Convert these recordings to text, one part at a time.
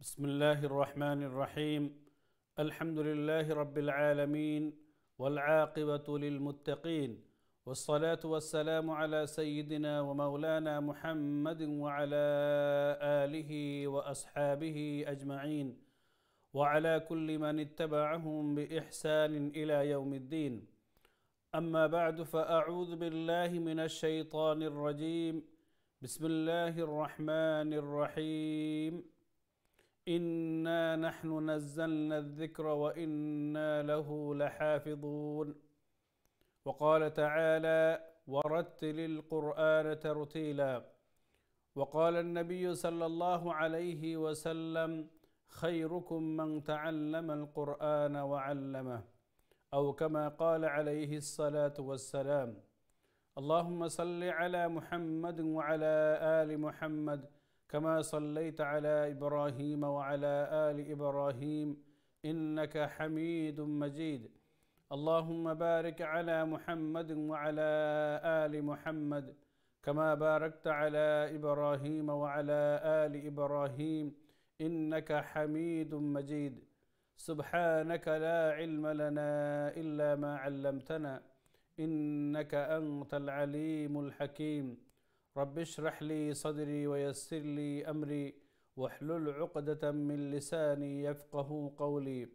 بسم الله الرحمن الرحيم. الحمد لله رب العالمين والعاقبة للمتقين والصلاة والسلام على سيدنا ومولانا محمد وعلى آله وأصحابه أجمعين. وعلى كل من اتبعهم بإحسان إلى يوم الدين. أما بعد فأعوذ بالله من الشيطان الرجيم. بسم الله الرحمن الرحيم. إنا نحن نزلنا الذكر وإنا له لحافظون. وقال تعالى ورتل القرآن ترتيلا. وقال النبي صلى الله عليه وسلم خيركم من تعلم القرآن وعلمه أو كما قال عليه الصلاة والسلام. اللهم صل على محمد وعلى آل محمد كما صليت على إبراهيم وعلى آل إبراهيم إنك حميد مجيد. اللهم بارك على محمد وعلى آل محمد كما باركت على إبراهيم وعلى آل إبراهيم إنك حميد مجيد. سبحانك لا علم لنا إلا ما علمتنا إنك أنت العليم الحكيم. رب اشرح لي صدري ويسر لي أمري واحلل عقدة من لساني يفقه قولي.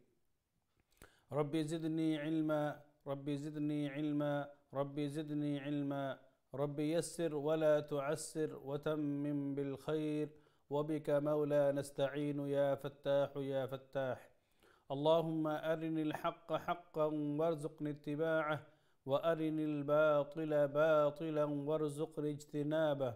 ربي زدني علما ربي زدني علما ربي زدني علما. ربي يسر ولا تعسر وتمم بالخير وبك مولى نستعين يا فتاح يا فتاح. اللهم أرني الحق حقا وارزقني اتباعه وأرني الباطل باطلا وارزقني اجتنابه.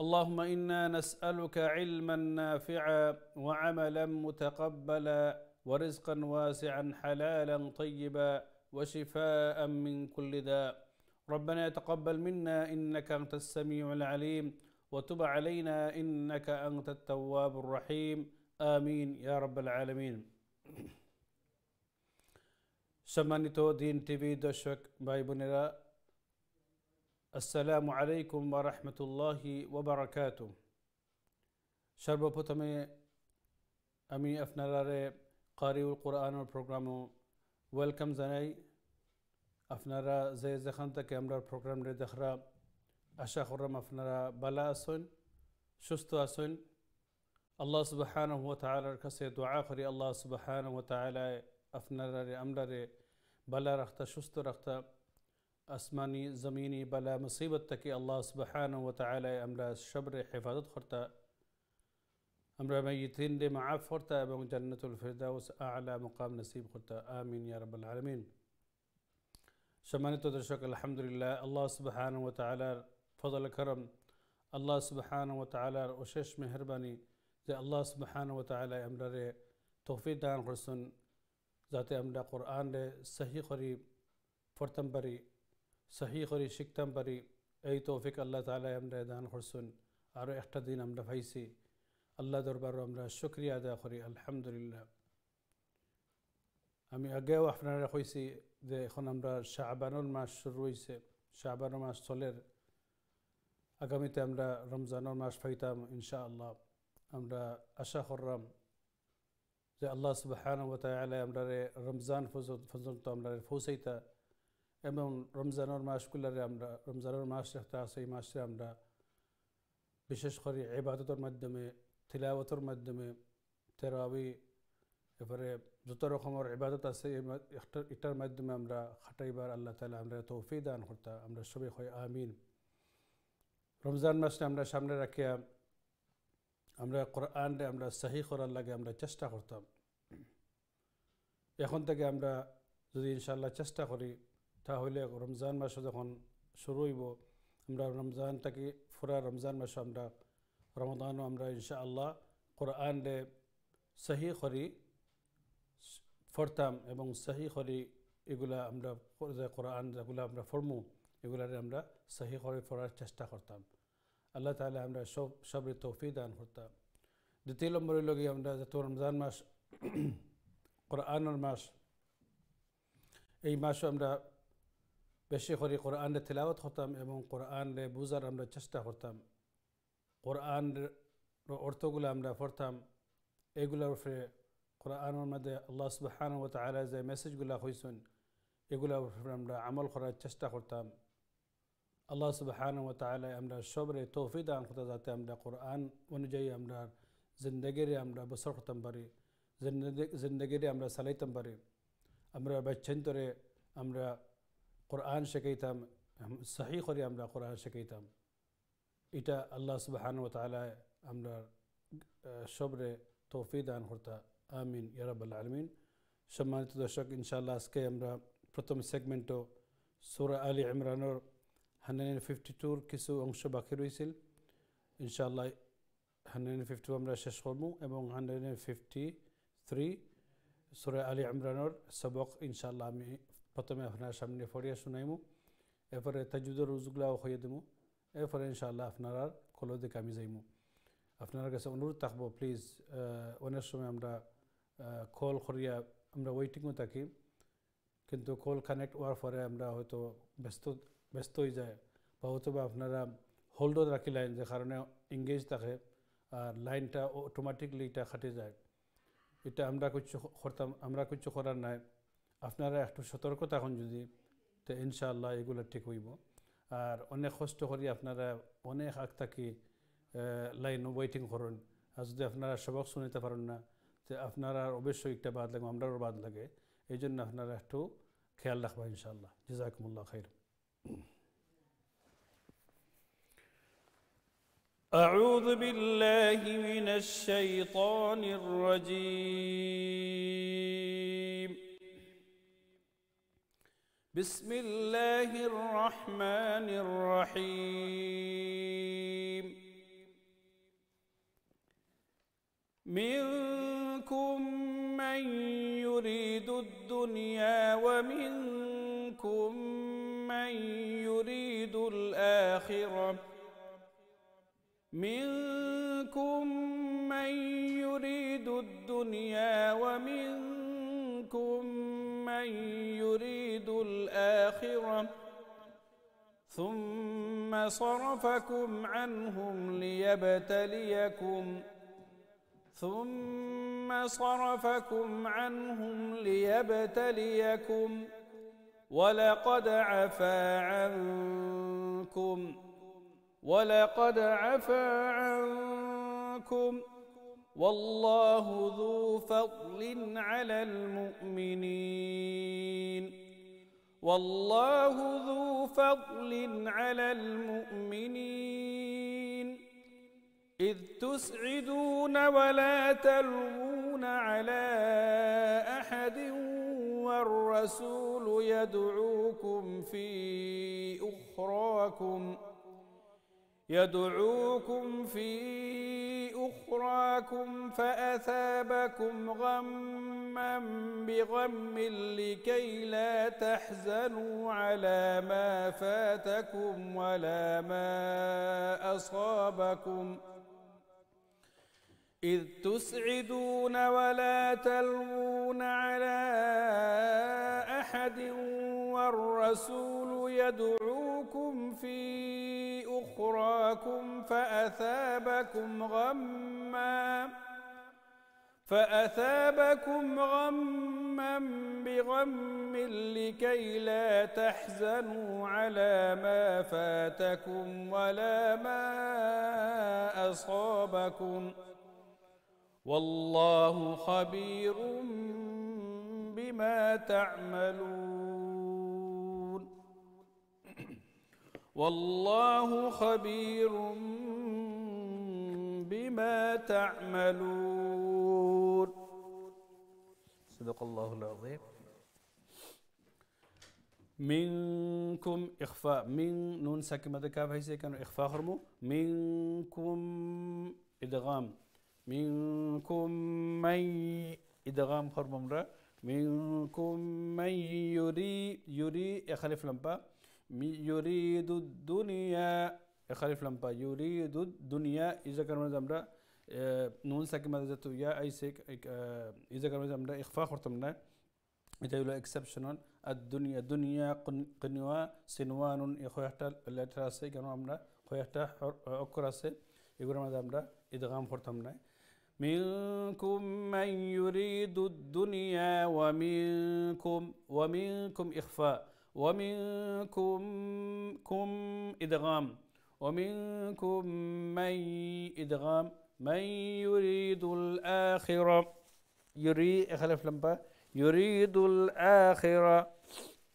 اللهم إنا نسألك علما نافعا وعملا متقبلا ورزقا واسعا حلالا طيبا وشفاء من كل داء. ربنا تقبل منا إنك أنت السميع العليم وتب علينا إنك أنت التواب الرحيم. آمين يا رب العالمين. সম্মানিত দিন টিভি দর্শক ভাই বোনেরা আসসালামু আলাইকুম বা রহমতুল্লাহি ওবরাকাত সর্বপ্রথমে আমি আপনারারে কারিউল কোরআনের প্রোগ্রামও ওয়েলকাম জানাই আপনারা যে যেখান থেকে আমরা প্রোগ্রামটা দেখরা আশা করলাম আপনারা বালা আসেন সুস্থ আসেন আল্লাহ সুবাহান হুয়া তালার কাছে দোয়া করি আল্লাহ সুবাহান হুয়া তালায় আপনারারে আমরারে বালা রাখতা সুস্থ রাখতা আসমানি জমিনি বালা মুসিবত থেকে আল্লাহ সুবাহান ও তালায় আমরা সবরে হেফাজত করতা আমরা মাইতিন রে মাফ করতা এবং জান্নাতুল ফেরদাউস আলা মুকাম নসিব করতা আমিন ইয়া রাব্বাল আলামিন সম্মানিত দর্শক আলহামদুলিল্লাহ আল্লাহ সুবাহান ও তালার ফজল করম আল্লাহ সুবাহান ও তালার অশেষ মেহরবানি যে আল্লাহ সুবাহান ও তালায় আমরা রে তৌফিক দান করছেন যাতে আমরা কোরআন সহি করি পড়তাম পারি, সহি করি, শিখতাম পারি, এই তৌফিক আল্লাহ তালাই আমরা দান করছেন আরও একটা দিন আমরা পাইছি। আল্লাহ দরবারও আমরা শুক্রিয়া আদায় করি, আলহামদুলিল্লাহ। আমি আগেও আপনারা কইছি যে এখন আমরা শাহবানুর মাস শুরু হয়েছে শাহবানুর মাস চলের আগামীতে আমরা রমজানের মাস পাইতাম ইনশা আল্লাহ আমরা আশা করলাম যে আল্লাহ সুবাহান ওতায় আমরা রমজান পর্যন্ত আমরা পৌঁছাইতা এবং রমজানের মাসগুলারে আমরা রমজানের মাস একটা আছে এই মাসে আমরা বিশেষ করে এবাদতের মাধ্যমে তিলাওয়াতের মাধ্যমে তেরাবি এবারে যত রকমের ইবাদত আছে এটার মাধ্যমে আমরা খাটাইবার আল্লাহ তালা আমরা তৌফি দান করতা আমরা সবাই হয় আমিন রমজান মাসটা আমরা সামনে রাখিয়া আমরা কোরআনরে আমরা সাহি করার লাগে আমরা চেষ্টা করতাম এখন থেকে আমরা যদি ইনশাল্লাহ চেষ্টা করি, তাহলে রমজান মাসে যখন শুরু হইব, আমরা রমজান থেকে পুরা রমজান মাসে আমরা, রমদানও আমরা ইনশাআল্লাহ কোরআনরে সহি করি ফরতাম এবং সহি করি, এগুলা আমরা কোরআন যেগুলো আমরা ফরমু এগুলারে আমরা সহি করে পড়ার চেষ্টা করতাম। আল্লাহ তাহলে আমরা সব সবের তৌফি দান করতাম। দ্বিতীয় নম্বরের লগে আমরা যত রমজান মাস কোরআনের মাস এই মাসও আমরা বেশি করে কোরআনে তেলাওয়াত করতাম এবং কোরআনে বুঝার আমরা চেষ্টা করতাম কোরআন অর্থগুলো আমরা পড়তাম এগুলোর উপরে কোরআনের মধ্যে আল্লাহ সুবাহান ও তালা যে মেসেজগুলো হয়েছেন এগুলোর উপরে আমরা আমল করার চেষ্টা করতাম আল্লাহ সুবাহান ও তালা আমরা সবরে তৌফি দান করতে যাতে আমরা কোরআন অনুযায়ী আমরা জিন্দগিরে আমরা বসর করতাম পারি জিন্দগিরে আমরা চালাইতাম পারি। আমরা বাচ্চান্তরে আমরা কোরআন শেখাইতাম, সাহি করে আমরা কোরআন শেখাইতাম। এটা আল্লাহ সুবাহান ও তালা আমরা সবরে তৌফি দান করতা। আমিন ইয়ারাবাল আলমিন। সম্মানিত দর্শক, ইনশাআল্লাহ আজকে আমরা প্রথম সেগমেন্টও সুরা আলী ইমরানোর হান্ড্রেড ফিফটি টুর কিছু অংশ বাকি রয়েছিল ইনশাআল্লাহ হান্ড্রেড ফিফটি আমরা শেষ করব এবং হান্ড্রেড ফিফটি থ্রি সুরা আলী ইমরানোর সবক ইনশাআল্লাহ আমি প্রথমে আপনার সামনে পড়িয়া শুনাইমু। এরপরে তাজুদের রুজগুলাও হইয়ে দেবো এরপরে ইনশাআল্লাহ আপনার কলো দিকে আমি যাইমু। আপনার কাছে অনুরোধ থাকব প্লিজ অনেক সময় আমরা কল করিয়া আমরা ওয়েটিংও থাকি। কিন্তু কল কানেক্ট হওয়ার পরে আমরা হয়তো ব্যস্ত ব্যস্ত হয়ে যায় বা হয়তো বা আপনারা হোল্ডও রাখিলেন যে কারণে এঙ্গেজ থাকে আর লাইনটা অটোমেটিকলি এটা খাটে যায়। এটা আমরা কিছু করতাম আমরা কিছু করার নাই। আপনারা একটু সতর্ক থাকুন যদি, তো ইনশাআল্লাহ এগুলো ঠিক হইব। আর অনেক কষ্ট করি আপনারা অনেক আগ থাকি লাইন ওয়েটিং করুন। আর যদি আপনারা সবক শুনিতে পারেন না, তো আপনারা অবশ্যই একটা বাদ লাগে আমরাও বাদ লাগে। এই জন্য আপনারা একটু খেয়াল রাখবা ইনশাআল্লাহ। জাজাকুমুল্লাহ খাইর। أعوذ بالله من الشيطان الرجيم. بسم الله الرحمن الرحيم. منكم من يريد الدنيا ومنكم من يريد الآخرة. منكم من يريد الدنيا ومنكم من يريد الآخرة. ثم صرفكم عنهم ليبتليكم. ثم صرفكم عنهم ليبتليكم. ولقد عفا عنكم. ولقد عفا عنكم والله ذو فضل على المؤمنين. والله ذو فضل على المؤمنين. إذ تسعدون ولا تلوون على أحد والرسول يدعوكم في أخراكم يدعوكم في أخراكم فأثابكم غما بغم لكي لا تحزنوا على ما فاتكم ولا ما أصابكم إذ تسعدون ولا تلوون على أحد والرسول يدعوكم في أخراكم فأثابكم غما فأثابكم غما بغم لكي لا تحزنوا على ما فاتكم ولا ما أصابكم والله خبير بما تعملون والله خبير بما تعملون. صدق الله العظيم. منكم إخفاء من نون ساكن ماذا كاف هيسي كانوا إخفاء خرمو. منكم إدغام. منكم من إدغام خرمو منكم من يري يري يخلف لمبا. يريد الدنيا يخلف لمبا يريد الدنيا إذا كان ماذا নুন সাকি মাঝে যেত ইয়া আইসে এই জায়গার মধ্যে আমরা ইকফা করতাম না এটা হলো এক্সেপশনাল আর দুনিয়া দুনিয়া কনিয়া সিনওয়ানুন এ কয়েকটা লেটার আছে কেন আমরা কয়েকটা অক্ষর আছে এগুলোর মধ্যে আমরা ইদগাম করতাম না منكم من يريد الدنيا ومنكم ومنكم إخفاء ومنكم كم إدغام ومنكم من إدغام من يريد الآخرة يريد اخلف لمبا يريد الآخرة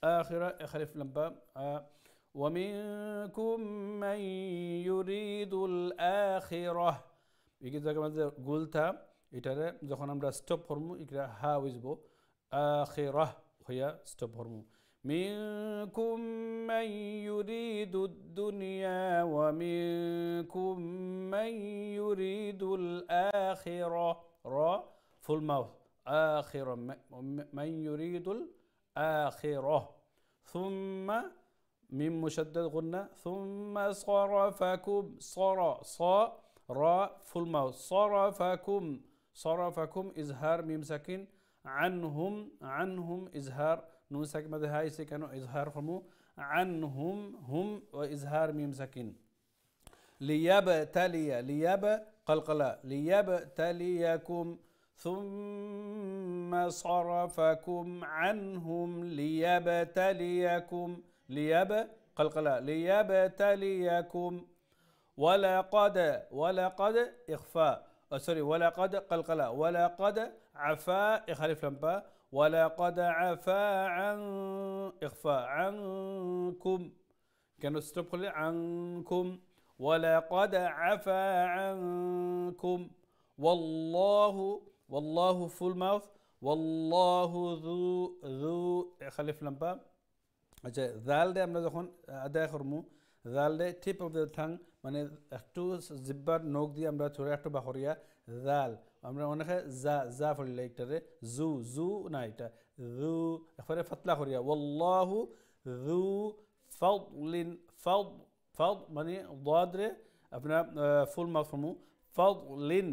آخرة اخلف لمبا آه. ومنكم من يريد الآخرة এই জায়গার মধ্যে গুলতা এটারে যখন আমরা স্টপ করবো এটা হা বুঝব আখেরাহ হইয়া স্টপ করবো منكم من يريد الدنيا ومنكم من يريد الآخرة. را فول ماوث آخرة من يريد الآخرة. ثم من مشدد غنة ثم صرفكم صرا صا را فول ماوث صرفكم صرفكم إظهار ميم ساكن. عنهم عنهم إظهار نون ساكن ماذا هاي سكنوا إظهار فمو عنهم هم وإظهار ميم ساكن ليبتلي ليب قلقلا ليبتليكم ثم صرفكم عنهم. ليبتليكم ليب قلقلا ليبتليكم ولقد ولقد إخفاء سوري ولقد قلقلة ولقد عفا إخالف لمبا. ولقد عفا عن إخفاء عنكم كانوا ستوب عنكم ولقد عفا عنكم والله والله فول ماوث والله ذو ذو خليف لمبا আচ্ছা জাল দে আমরা যখন আদায় করবো জাল দে টিপ অফ দ্য থাং মানে একটু জিব্বার নখ দিয়ে আমরা ছোটো একটু বাহরিয়া জাল আমরা অনেক যা যা ফলিলে একটারে জু জু না এটা, জু এরপরে ফাতলা করিয়া ওল্লাহু জু ফলিন ফদ ফদ মানে দরে আপনার ফুল মাফমু ফদলিন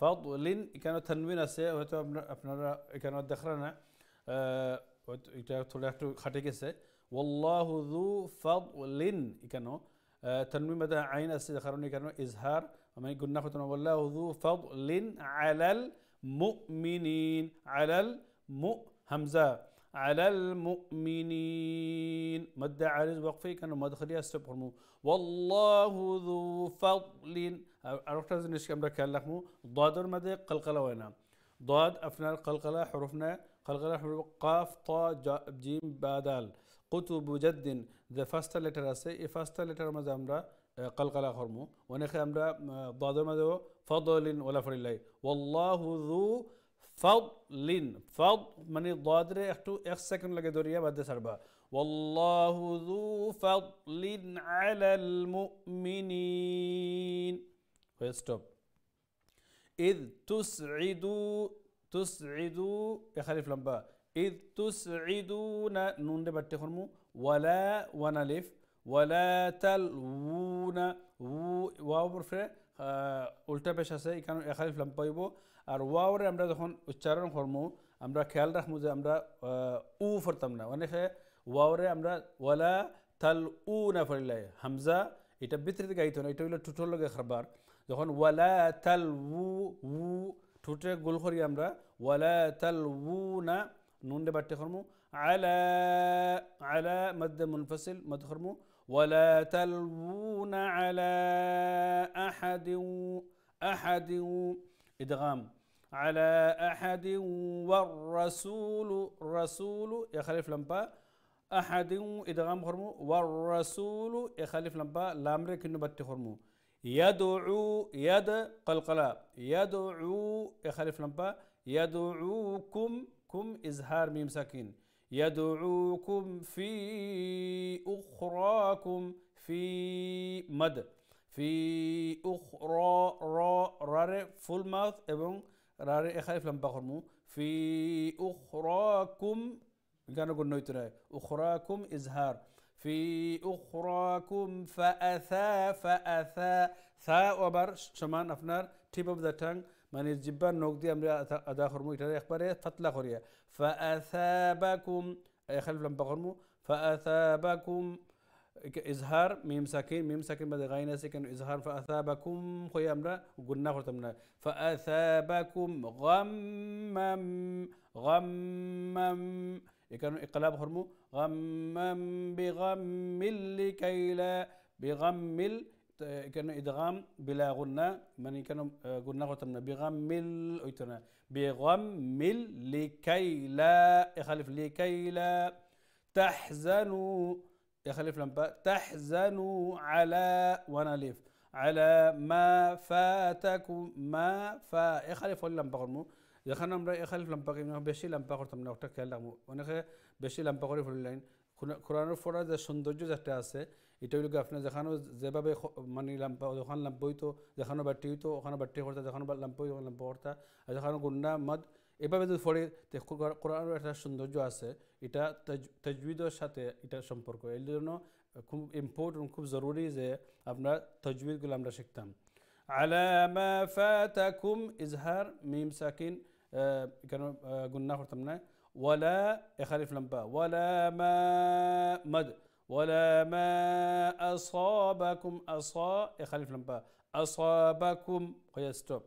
ফদলিন, এখানে থানবিন আছে, হয়তো আপনার, আপনারা এখানে দেখার না হয়তো এটা থোড়া একটু খাটে গেছে ওল্লাহু জু ফদলিন এখানেও থানবিন মাদা আইন আছে কারণ এখানে ইজহার وما يقول ناخذ والله ذو فضل على المؤمنين على الم همزة على المؤمنين مد عارض وقفي كانوا مدخلية استبقرمو والله ذو فضل عرفت هذا الناس كم ركال لكمو ضاد مدى قلقلة وينا ضاد أفنى قلقلة حروفنا قلقلة حروف قاف طا جيم بادال কুতুব বুজাদ্দিন যে ফার্স্টটা লেটার আছে এই ফার্স্টটা লেটারের মাঝে আমরা কলকালা কর্ম অনেকে আমরা দাদের মাঝেও ফদলিন ওলা ফরিল্লাই ওল্লাহু যু ফাদলিন ফাদ মানে দাদরে একটু এক সেকেন্ড লাগে ধরিয়া বাদে ছাড়বা والله ذو فضل على المؤمنين ستوب إذ تسعدوا تسعدوا يخالف لمبا إذ تسعدون نون دي باتي خرمو ولا ونالف ওয়ালা তাল উ না উ ওয়া উল্টা পেশ আছে এখানে এখালি ফ্লাম পাইব। আর ওয়াওরে আমরা যখন উচ্চারণ করমু, আমরা খেয়াল রাখব যে আমরা উ ফরতাম না। অনেকে ওয়াওরে আমরা ওয়ালা তাল উ না ফরিলাই হামজা, এটা বিতরিত গাইত না, এটা হলো ঠুটোর লগে খাবার যখন ওয়ালা তাল উ উ ঠুটে গোল করি আমরা, ওয়ালা তাল উ না নুন বাট্টে খরমু আলা আলা মদ্দে মুনফসিল মদ খরমু ولا تلوون على أحد أحد إدغام. على أحد والرسول رسول يخلف لمبا. أحد إدغام خرمو والرسول يخلف لمبا. لامر كنو بات خرمو. يدعو يد قلقلا. يدعو يخلف لمبا. يدعوكم كم إزهار ميم ساكن يدعوكم في أخراكم في مد. في أخرى را رار فول ماث إبن رار إخايف لم بخرمو في أخراكم كانوا قلنا يترى أخراكم إزهار. في أخراكم فأثا فأثا ثا وبر شمان أفنار. tip of the tongue. من الجبان نقدي أمر أدا خرمو إتلا يخبره فتلا خريه فأثابكم أي خلف لم بخرمو فأثابكم إظهار ميم ساكن ميم ساكن بدي غاينة ساكن إظهار فأثابكم خويا أمرا قلنا خرتمنا فأثابكم غمم غمم يكانوا إقلاب خرمو غمم بغم لكي لا بغم বিগাম্মিল এখানে ইদগাম বিলা গুন্না মানে এখানে গুন্না করতাম না বিগাম্মিল ওইতনা বিগাম্মিল লিকাইলা এখালিফ লিকাইলা تحزنوا يخلف لمبا تحزنوا على وناليف على ما فاتكم ما فا يخلف ولا لمبا قرمو يخنا مرا يخلف لمبا قرمو বেশি লম্বা করতাম না ওটা খেয়াল রাখবো অনেকে বেশি লম্বা করে ফেললেন কোরআনের ফোড়া যে সৌন্দর্য যেটা আছে এটা হইল আপনার যেখানে যেভাবে মানে লাম্পা, যখন লাম্প হইতো, যেখানে বাটি হইতো, ওখানে বাটি করতা যেখানে লাম্প হইতো, লাম্প করতা আর যেখানে গুন্ডা, মদ, এভাবে যদি পড়ে কোরআনের একটা সৌন্দর্য আছে এটা তজবিদের সাথে এটা সম্পর্ক। এই জন্য খুব ইম্পর্টেন্ট খুব জরুরি যে আমরা তজবিদগুলো আমরা শিখতাম। আলামা ফাতাকুম ইজহার মিম সাকিন কেন গুন্না করতাম না। ওয়ালা এখালিফ লাম্পা ওয়ালা মা, মদ। ولا ما أصابكم أصا يخلف لمبا أصابكم وهي ستوب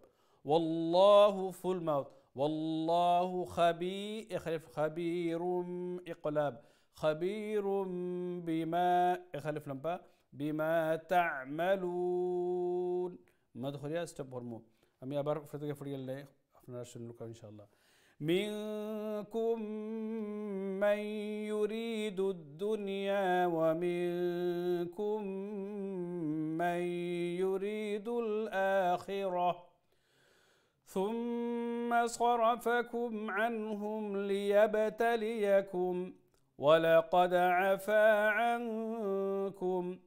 والله فول ماوت والله خبير يخلف خبير إقلاب. خبير بما يخلف لمبا بما تعملون. ما دخل يا ستوب هرمو أمي أبار فتك فريق الله أفنى شنو إن شاء الله. منكم من يريد الدنيا ومنكم من يريد الآخرة. ثم صرفكم عنهم ليبتليكم ولقد عفا عنكم.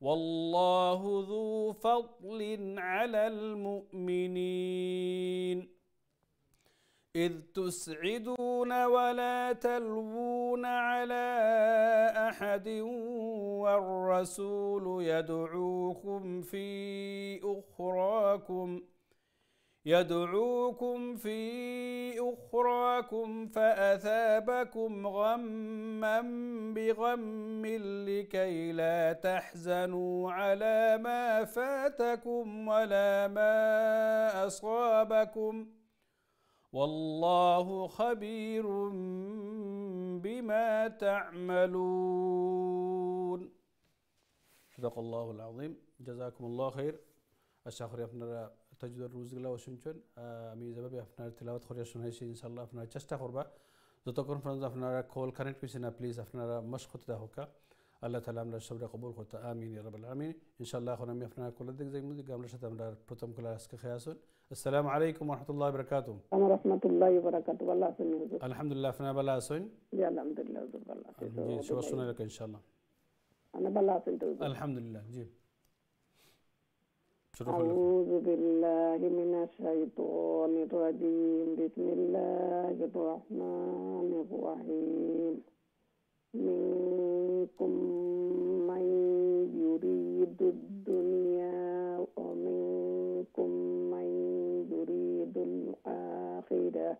والله ذو فضل على المؤمنين. إذ تسعدون ولا تلوون على أحد والرسول يدعوكم في أخراكم يدعوكم في أخراكم فأثابكم غما بغم لكي لا تحزنوا على ما فاتكم ولا ما أصابكم ۖ. والله خبير بما تعملون صدق الله العظيم جزاكم الله خير আশা করি আপনারা তাজুদের রুজগুলাও শুনছেন আমি যেভাবে আপনার তেলাওয়াত করে শুনাইছি ইনশাল্লাহ আপনারা চেষ্টা করবা যতক্ষণ পর্যন্ত আপনারা কল কানেক্ট করছেন না প্লিজ আপনারা মশ করতে হোকা আল্লাহ তালা আমরা সবরা কবুল করতে আমিন রবাল আমিন ইনশাল্লাহ এখন আমি আপনার কলের দিকে যাই আমরা সাথে আমরা প্রথম কলার আজকে খেয়ে আসুন السلام عليكم ورحمة الله وبركاته. ورحمة الله وبركاته. والله الحمد لله فنا بلا سن يا الحمد لله والله شو وصلنا لك إن شاء الله؟ أنا بلا سنة الحمد لله جيب. أعوذ بالله من الشيطان الرجيم. بسم الله الرحمن الرحيم. منكم من يريد الدنيا ومنكم من الآخرة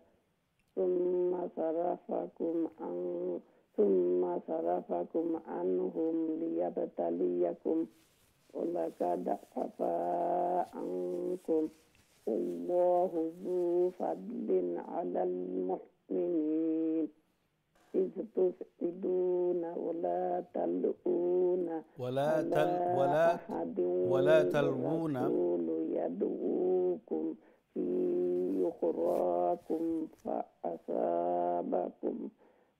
ثم صرفكم عن ثم صرفكم عنهم ليبتليكم. ولقد عفا عنكم والله ذو فضل على المؤمنين. إذ تفسدون ولا تلؤون ولا تل ولا ولا تلوون. يدعوكم في أخراكم فأصابكم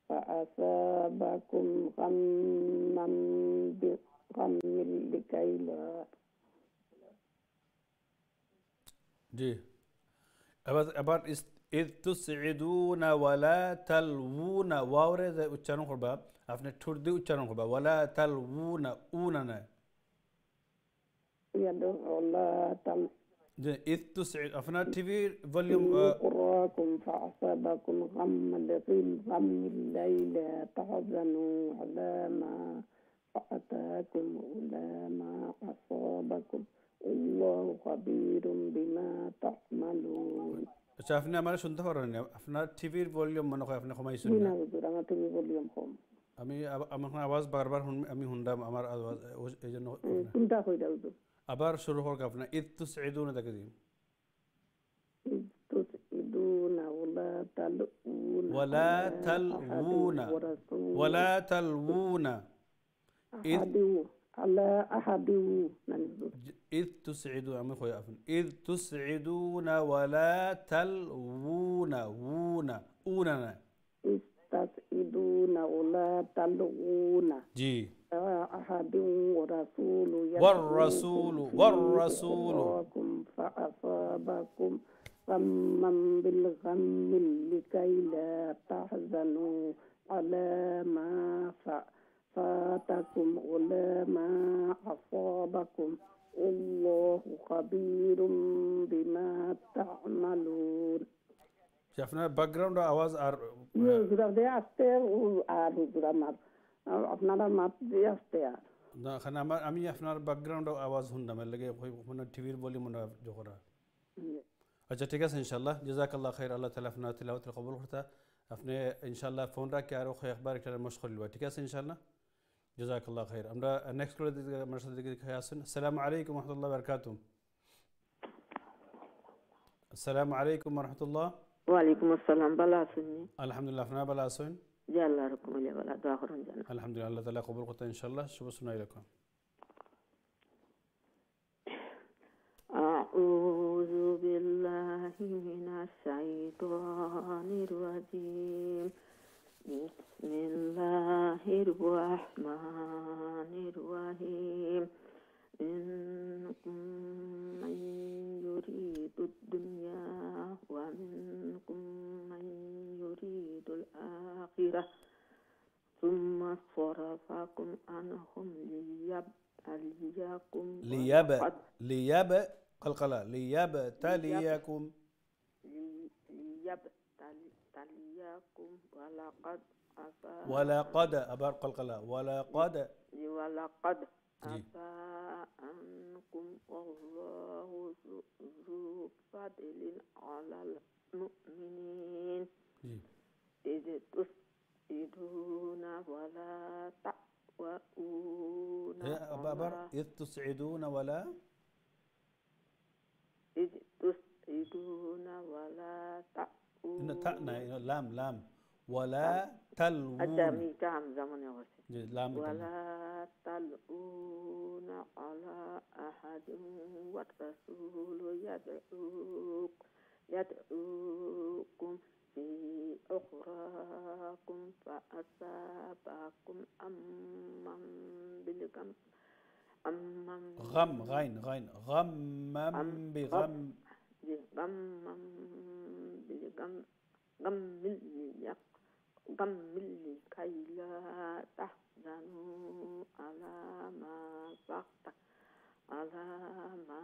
فأصابكم غما بغم لكي لا جي about about is إذ تسعدون ولا تلوون واوري زي উচ্চারণ করবা আপনি ঠোঁট দিয়ে উচ্চারণ করবা ولا تلوون উনা না يدعو لا تل যে إذ تسعد আপনার টিভির ভলিউম أخراكم فأصابكم غم في غم الليل تحزنوا على ما فأتاكم ولا ما أصابكم الله خبير بما تعملون আচ্ছা আপনি আমার শুনতে পারেন না আপনার টিভির ভলিউম মনে হয় আপনি কমাইছেন জি না না হুজুর আমার তুমি ভলিউম কম আমি আব- আমার আওয়াজ বারবার শুন- আমি শুনলাম আমার আওয়াজ ও- এই জন্য কোনটা কইরা উদু أبار شروع هو كافنا إذ تسعدون تكذيب إذ تسعدون ولا تلوون. ولا تلوون. ولا تلوون. إذ على أحد. إذ تسعدون. أمي خويا أفن إذ تسعدون ولا تلوون. وونا أوننا إذ تسعدون ولا تلوون. جي. أحد ورسول والرسول والرسول. فأصابكم غما بالغم لكي لا تحزنوا على ما فاتكم ولا ما أصابكم. الله خبير بما تعملون. شفنا باك جراوند آواز آر نزرا دي أستر آر هزرا আপনারা মাত দিয়ে আসতে আর না এখানে আমার আমি আপনার ব্যাকগ্রাউন্ড আওয়াজ শুনলাম এর লাগে মানে টিভির বলি মনে করা আচ্ছা ঠিক আছে ইনশাল্লাহ জাজাকাল্লাহ খাইর আল্লাহ তালা আপনার তিলাওয়াতের কবুল করতা আপনি ইনশাল্লাহ ফোন রাখি আরও একবার একটা মশকল লিবা ঠিক আছে ইনশাল্লাহ জাজাকাল্লাহ খাইর আমরা নেক্সট করে দিকে আমার সাথে দিকে খাই আসুন আসসালামু আলাইকুম রহমতুল্লাহ বরকাতুম আসসালামু আলাইকুম রহমতুল্লাহ ওয়ালাইকুম আসসালাম ভালো আছেন আলহামদুলিল্লাহ আপনার ভালো আছেন جزا الله لكم ولي ولا دعاء رمضان الحمد لله الله تعالى قبول قطع إن شاء الله. شو بسنا لكم. أعوذ بالله من الشيطان الرجيم. بسم الله الرحمن الرحيم. منكم من يريد الدنيا ومنكم من يريد الآخرة. ثم صرفكم عنهم ليب ولقد ليب قلقلة. ليبتليكم. ليبتليكم ولقد عفا ولقد أبار قلقلة. ولقد ولقد. عفا عنكم والله ذو ذو فضل على المؤمنين. إذ تسعدون ولا أبار على إذ تسعدون ولا إذ تسعدون ولا تأوون إن تأنا لام لام. ولا تلوون. أجامي كام زمن يا لام. ولا تلؤون على أحد والرسول يدعوك يدعوكم. في أخراكم فأصابكم أما بالغم أما غم غين غين. غما أم- بغم. غما بالغم غم اليق غم لكي لا تحزنوا. على ما فات على ما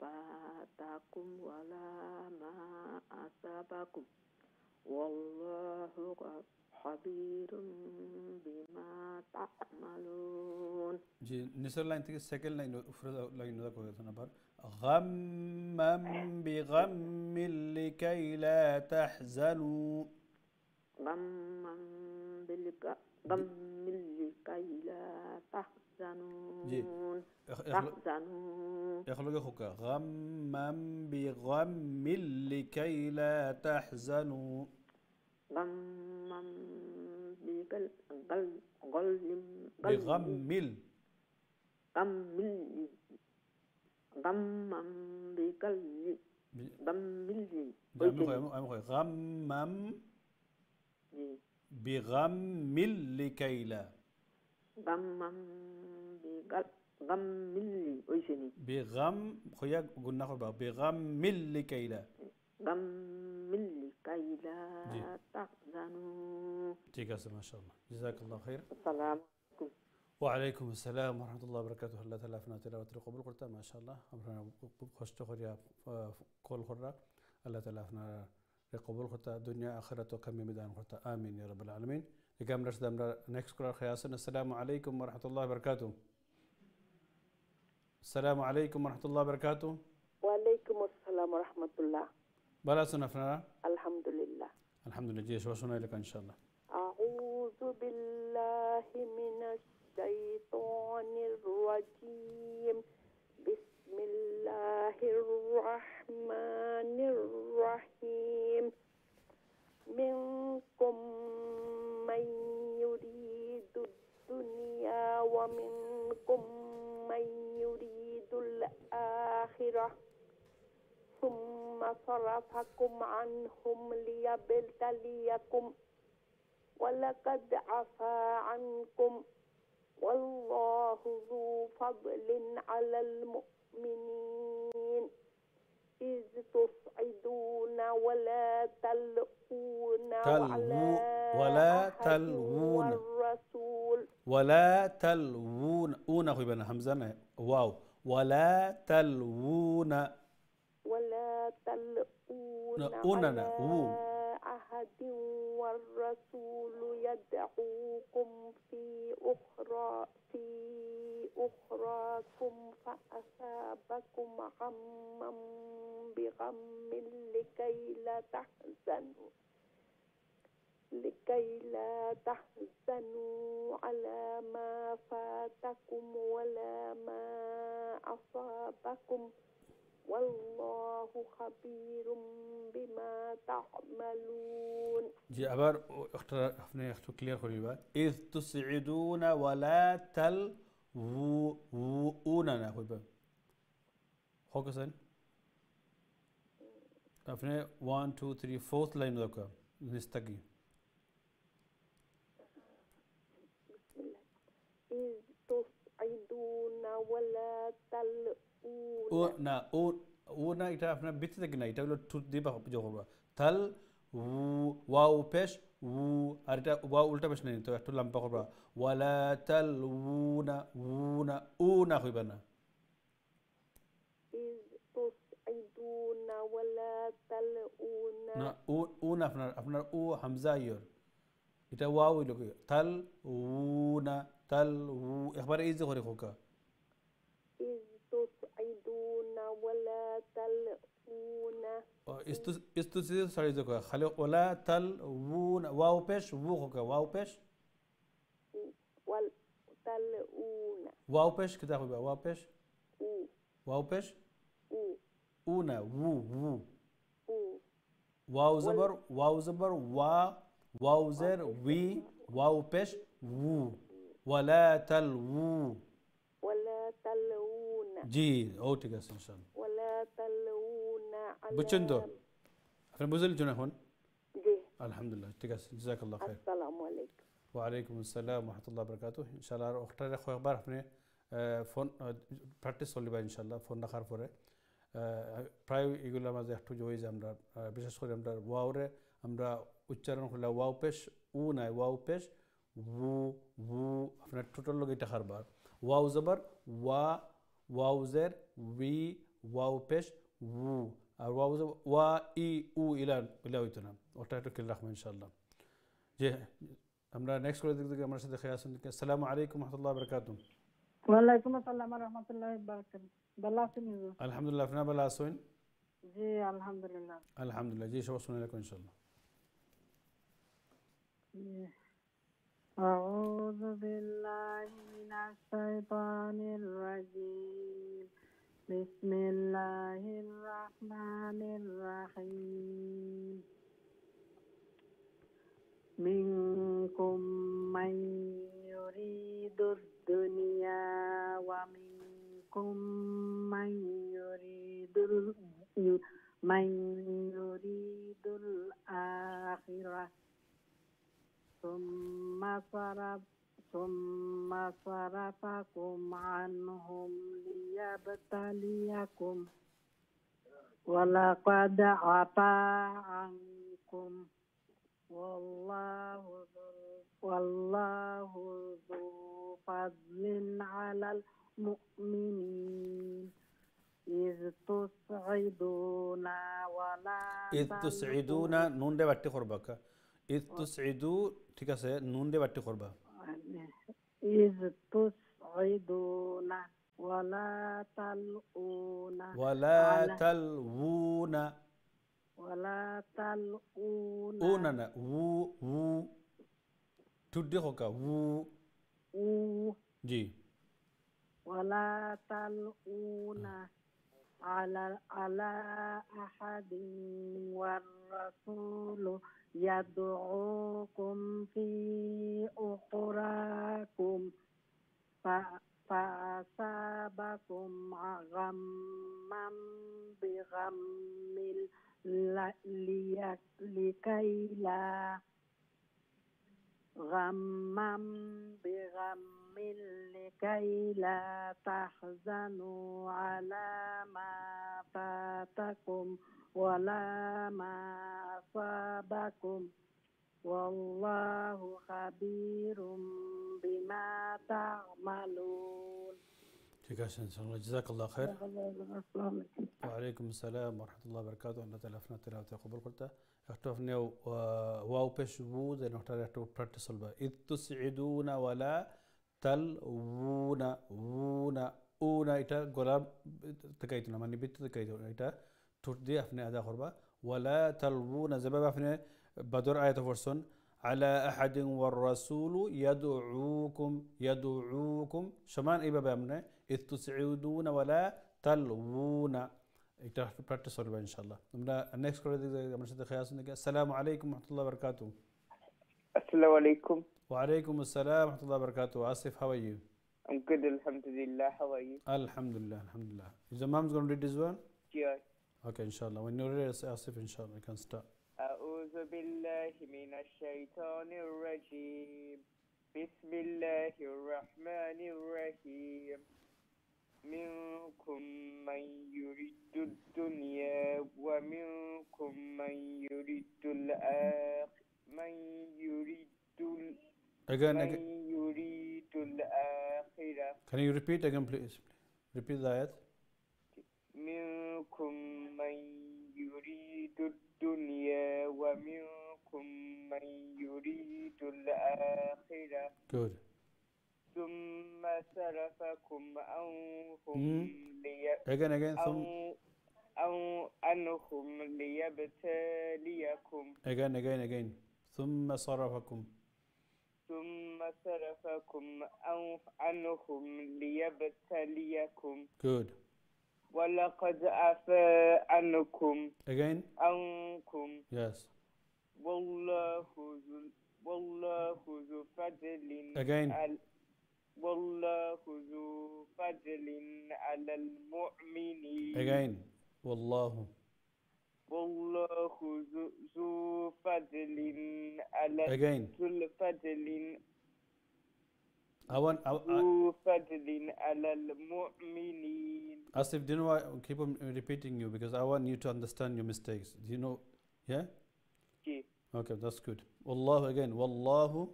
فاتكم ولا ما أصابكم والله خبير بما تعملون جي نسر لاين تيجي سكند لاين افرد لاين ذاك وقت نبر غما بغم لكي لا تحزنوا۔ غما بالغ- غم لكي لا تحزنون۔ اخ- اخلق تحزنوا يخلق أخوك. غما بغم لكي لا تحزنوا. غما بغل غل بغم ال- غم غما بغل ب- غم أمي خوي أمي خوي غما بغم لكي لا. غما بغل غملي أيسني بغم خويا قلنا خبا بغملي كيلا. غم غملي كيلا تقزنو تيك ما شاء الله. جزاك الله خير. السلام وعليكم السلام ورحمة الله وبركاته. الله تعالى فينا تلا وترقوا قرطة ما شاء الله. أمرنا خوش تخريا كل آه، خرة. الله تعالى فينا قبول قرطة دنيا آخرة وكم ميدان قرطة آمين يا رب العالمين. لكم رشد أمر نكس قرار خياسنا السلام عليكم ورحمة الله وبركاته. السلام عليكم ورحمة الله وبركاته. وعليكم السلام ورحمة الله. بلا سنفنا الحمد لله. الحمد لله. جيش وشنا لك إن شاء الله. أعوذ بالله من الشيطان الرجيم. بسم الله الرحمن الرحيم. منكم من الدنيا ومنكم من يريد الآخرة. ثم صرفكم عنهم ليبتليكم. ولقد عفا عنكم. والله ذو فضل على المؤمنين. إذ تصعدون ولا تلقون على ولا تلوون. والرسول ولا تلوون أون أخوي بنا همزة واو ولا تلوون ولا تلقون أوننا،. أحد والرسول يدعوكم في أخرى في أخراكم فأصابكم غما بغم لكي لا تحزنوا لكي لا تحزنوا على ما فاتكم ولا ما أصابكم. والله خبير بما تعملون. جي أبار اختار اختار اختار كلير خلي بقى. إذ تسعدون ولا تلوون أخوي بقى. خوكسن أفنى 1 2 3 fourth line ذاك نستقي. إذ تصعدون ولا تلؤون إتا بيت تقنا إتا ولا تو دي بقى بجوه تل وو واو بيش وو أريتا واو ألتا بيش نين تو أحتو لامبا خبرا ولا تلوون وونا أونا أخوي بنا إذ تصعدون ولا تلؤون na una afnar afnar u hamza yor ita wawu lo tal una tal u ikhbar izi khori khoka إذ ولا تلعون استو څه سړی ځکه خل ولا تلعون واو پېش وو خو واو پېش ول تلعون واو پېش کته خو واو پېش واو پېش اونا. وو وو. واو زبر واو زبر وا. واو زر وی. واو پېش وو. ولا تلعون ولا تلعون جی او ٹھیک ہے انشاءاللہ. বুঝছেন তো? আপনি বুঝলেন এখন? আলহামদুলিল্লাহ ঠিক আছে জাজাকাল্লাহ খাই ওয়ালাইকুম আসসালাম রহমতুল্লাহ বরকাত ইনশাল্লাহ আর ওখটারে কয়েকবার আপনি ফোন প্র্যাকটিস চলিবা ইনশাল্লাহ ফোন রাখার পরে। প্রায় এগুলোর মাঝে একটু হয়ে যায় আমরা বিশেষ করে আমরা ওয়াওরে আমরা উচ্চারণ করলে ওয়াও পেশ উ নাই ওয়াও পেশ উ উ আপনার টোটাল লোক এটা হারবার ওয়াও জবার ওয়া ওয়াউজের উই ওয়াও পেশ উ আর ওয়াও জবর ওয়া ই উ ইলা ইলা হইতো না ওটা একটু খেয়াল রাখবো ইনশাল্লাহ জি আমরা নেক্সট করে দেখতে আমার সাথে খেয়ে আসুন আসসালামু আলাইকুম রহমতুল্লাহ বরকাত ওয়ালাইকুম আসসালাম রহমতুল্লাহ বারাকাত ভালো আছেন হুজুর? আলহামদুলিল্লাহ আপনার ভালো আসুন জি আলহামদুলিল্লাহ আলহামদুলিল্লাহ জি সব শুনে রাখুন ইনশাল্লাহ أعوذ بالله من الشيطان الرجيم بسم الله الرحمن الرحيم. منكم من يريد الدنيا ومنكم من يريد من يريد الآخرة. ثم صرف ثم صرفكم عنهم ليبتليكم ولقد عفا عنكم والله ذو والله ذو فضل على المؤمنين إذ تصعدون ولا ঈদ তুসঈদুনা নুন দে বাট্টি করবা কা ঈদ তুসঈদু ঠিক আছে নুন দে বাট্টি করবা إذ تصعدون ولا تلؤون ولا تلوون. ولا تلؤون أونا وو وو. تدي خوكا وو. جي. ولا تلؤون على على أحد والرسول يدعوكم في أخراكم. فأصابكم غما بغم لكي لا غما بغم لكي لا تحزنوا على ما فاتكم. ولا ما أصابكم والله خبير بما تعملun. Çok aşansın. Cezakallah hayır. وعليكم السلام ورحمة الله وبركاته أنا تلفنا تلاوة قبل قلت اختفنا واو بيش بود نختار اختو براتس البا إذ تسعدون ولا تلوون وون أونا إتا غلاب تكايتنا ماني بيت تكايتنا إتا تردي أفني أدا خربا ولا تلوون زباب أفني بدر آية فرسون على أحد والرسول يدعوكم يدعوكم شمان إبا بامنا إذ تسعدون ولا تلوون এটা প্র্যাকটিস করবে ইনশাল্লাহ আমরা নেক্সট করে দিই আমার সাথে খেয়াল শুনে আসসালামু আলাইকুম রহমতুল্লাহ বরকাতু Assalamu alaikum. ওয়ালাইকুম আসসালাম রহমতুল্লাহ বরকাতু Asif how are you I'm good, alhamdulillah. How are you? আলহামদুলিল্লাহ আলহামদুলিল্লাহ is your mom's going to read this one Yeah. okay inshallah when you're ready say asif inshallah you can start أعوذ بالله من الشيطان الرجيم بسم الله الرحمن الرحيم منكم من يريد الدنيا ومنكم من يريد الآخر من يريد ال- again, من again يريد الآخرة can you repeat again please repeat the ayat منكم من يريد الدنيا ومنكم من يريد الآخرة. Good. ثم عنهم مم. لي again again أو أو عنهم ليبتليكم. Again again again. ثم صرفكم. ثم صرفكم أو عنهم ليبتليكم. Good. ولقد عفا عنكم again? عنكم yes. والله ذو والله ذو فضل Again. على والله ذو فضل على المؤمنين. Again? والله. والله ذو- فضل على again? ذو الفضل I want I, I, ذو فضل على المؤمنين Asif, do you know why I keep on repeating you because I want you to understand your mistakes. Do you know? Yeah. Okay. Okay, that's good. Wallahu again. Wallahu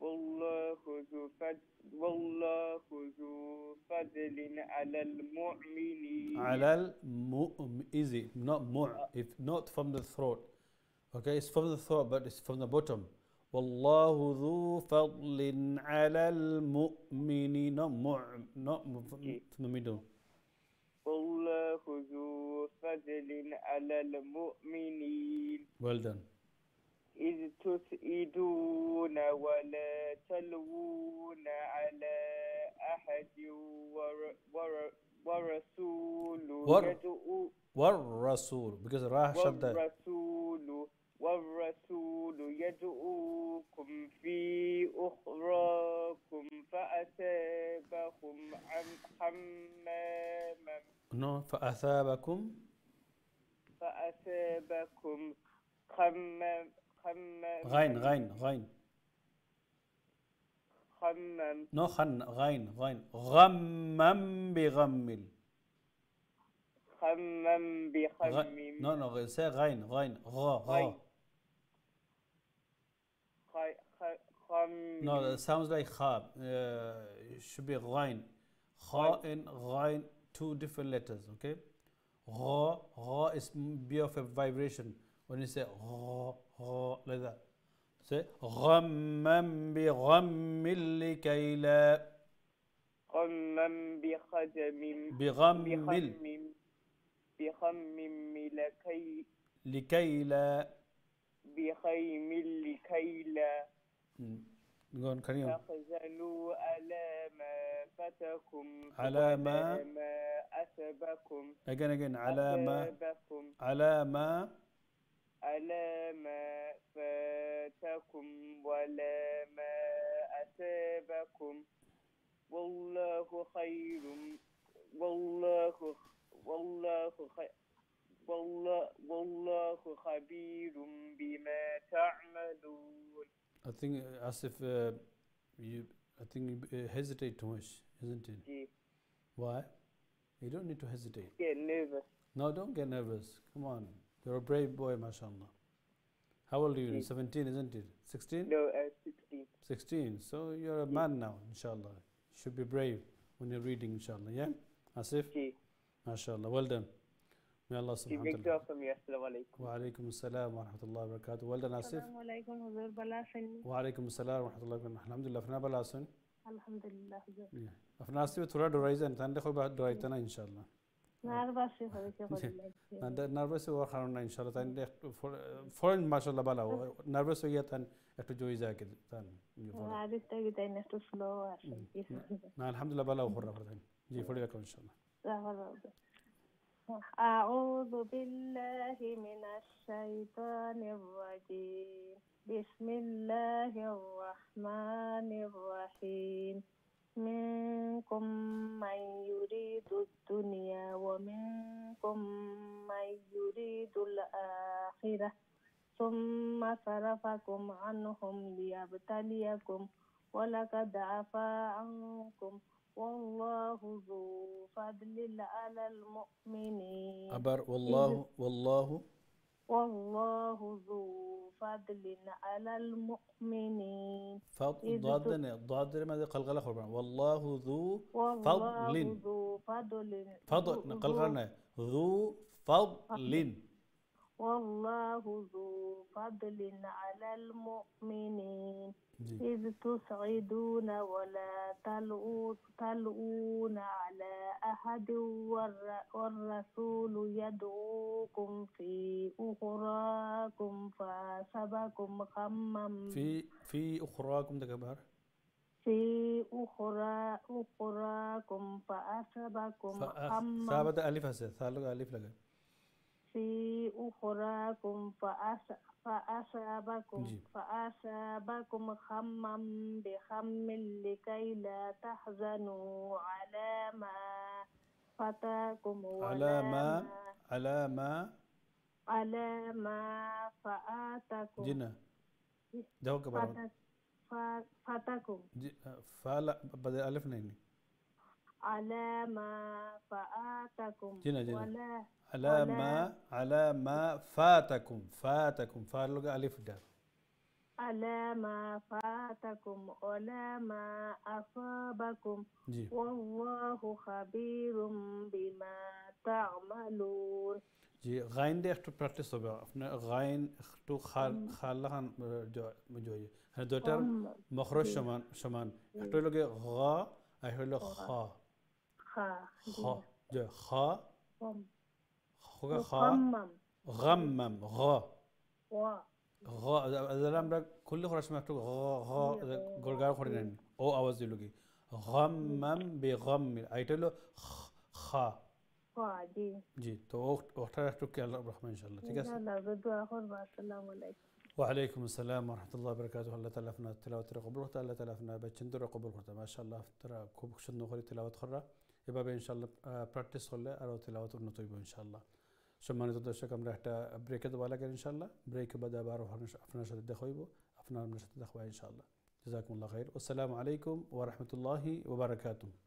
والله ذو فضل والله ذو فضل على المؤمنين alal mu easy, not mu. If not from the throat. Okay, it's from the throat, but it's from the bottom. Wallahu ذو فضل على المؤمنين. Middle. والله ذو فضل على المؤمنين Well done. إذ تسئدون ولا تلوون على أحد ور ور ورسول ور- يدعو والرسول because راح شدة. والرسول والرسول يدعوكم في أخراكم فأثابكم حماما No, فأثابكم. فأثابكم خمام خمام. غين غين غين. خمام. No خن غين غين. غمم بغمل. خمم. بخمم. no say غين غين. غا غا غين. خ- خمم no it sounds like خا uh, it should be غين خائن غين two different letters okay غا غا is be of a vibration when you say غا غا like that say غمم بغم لكي لا خمم بخدم بغمل بخمم بخمم لكي لكي لا بخيم لكي لا نقول كريم تحزنوا على ما فاتكم على ما- أسبكم again again على ما على ما على ما فاتكم ولا ما أسابكم والله خير. والله والله خير والله والله خبير بما تعملون. I think as if uh, you I think you uh, hesitate too much isn't it? Gee, why? You don't need to hesitate. Get nervous. No don't get nervous. Come on. You're a brave boy mashallah. How old are you? Yes. 17 isn't it? 16 no uh, 16 16 so you're a man now inshallah. You should be brave when you're reading inshallah yeah? Asif Gee, mashallah. Well done يا الله سبحانه وتعالى السلام عليكم وعليكم السلام ورحمة الله وبركاته والدة ناصف السلام عليكم حضور بلاسن وعليكم السلام ورحمة الله وبركاته الحمد لله فنا بلاسن الحمد لله حضور فنا ناصف ثورا دورايزن تان دخو بعد دورايتنا إن شاء الله نرفس نرفس هو خانونا إن شاء الله تان فورن ما شاء الله بلا هو نرفس هو تان একটু জয় যায় কিন্তু তান আদিস্তা কি তাই একটু স্লো আসে না আলহামদুলিল্লাহ ভালো হওয়ার কথা জি ফড়ি রাখো ইনশাআল্লাহ أعوذ بالله من الشيطان الرجيم. بسم الله الرحمن الرحيم. منكم من يريد الدنيا ومنكم من يريد الآخرة. ثم صرفكم عنهم ليبتليكم ولقد عفا عنكم. والله ذو فضل على المؤمنين. أبر والله والله. والله ذو فضل على المؤمنين. فضل ضاد ضاد ماذا قلقلة خبر والله ذو فضل. ذو فضل فضل قلقلنا ذو فضل. والله ذو فضل على المؤمنين. إذ تصعدون ولا تلؤون, على أحد والر- والرسول يدعوكم في أخراكم فأصابكم غما. في في أخراكم ده كبار؟ في أخرى أخراكم فأصابكم غما. ثابت ألف هسه ثالث ألف لگا في أخراكم فأصابكم. فأصابكم خما بخم لكي لا تحزنوا على ما فاتكم على ما- على ما على ما هو كبار فات- فا- فاتكم فلا بدل ألف नहीं على ما فاتكم جنا جنا ولا على ما على ما فاتكم فاتكم فاللغة ألف دار على ما فاتكم ولا ما أصابكم. جي. والله خبير بما تعملون. جی غائن دے اختو پریکٹس ہوبے اپنے غائن اختو خال خال خالہن جو جو ہے دوتر؟ مخرج شمان شمان. اختو لگے غا اہل خا. خا. جو. خا. খ জয় খ قم খোগা খ وقمم غمم غ و غ اذا আমরা كل خرج ما একটু غ غ গরগার করে নেন ও আওয়াজ দিল কি غمم بغم আইটা হলো খ- খ خا جي জি তো ও- ওটা একটু খেয়াল রাখবেন ইনশাআল্লাহ ঠিক إن আছে شاء الله بدعاء خربة السلام عليكم وعليكم السلام ورحمة الله وبركاته الله تعالى فينا تلاوة قبول করতে আল্লাহ তাআলা ফিনা বেচেন্দর কবুল করতে মাশাআল্লাহ তারা খুব সুন্দর করে তেলাওয়াত করা এভাবে ইনশাআল্লাহ প্র্যাকটিস করলে আরও তেলাওয়াত উন্নত হইব ইনশাআল্লাহ সম্মানিত দর্শক আমরা একটা ব্রেকে দেওয়া লাগে ইনশাআল্লাহ ব্রেকে বাদে আবার আপনার সাথে দেখা হইব আপনার আপনার সাথে দেখা হয় ইনশাআল্লাহ জাজাকুমুল্লাহ খাইর আসসালামু আলাইকুম ওয়া রাহমাতুল্লাহি ওয়া বারাকাতুহু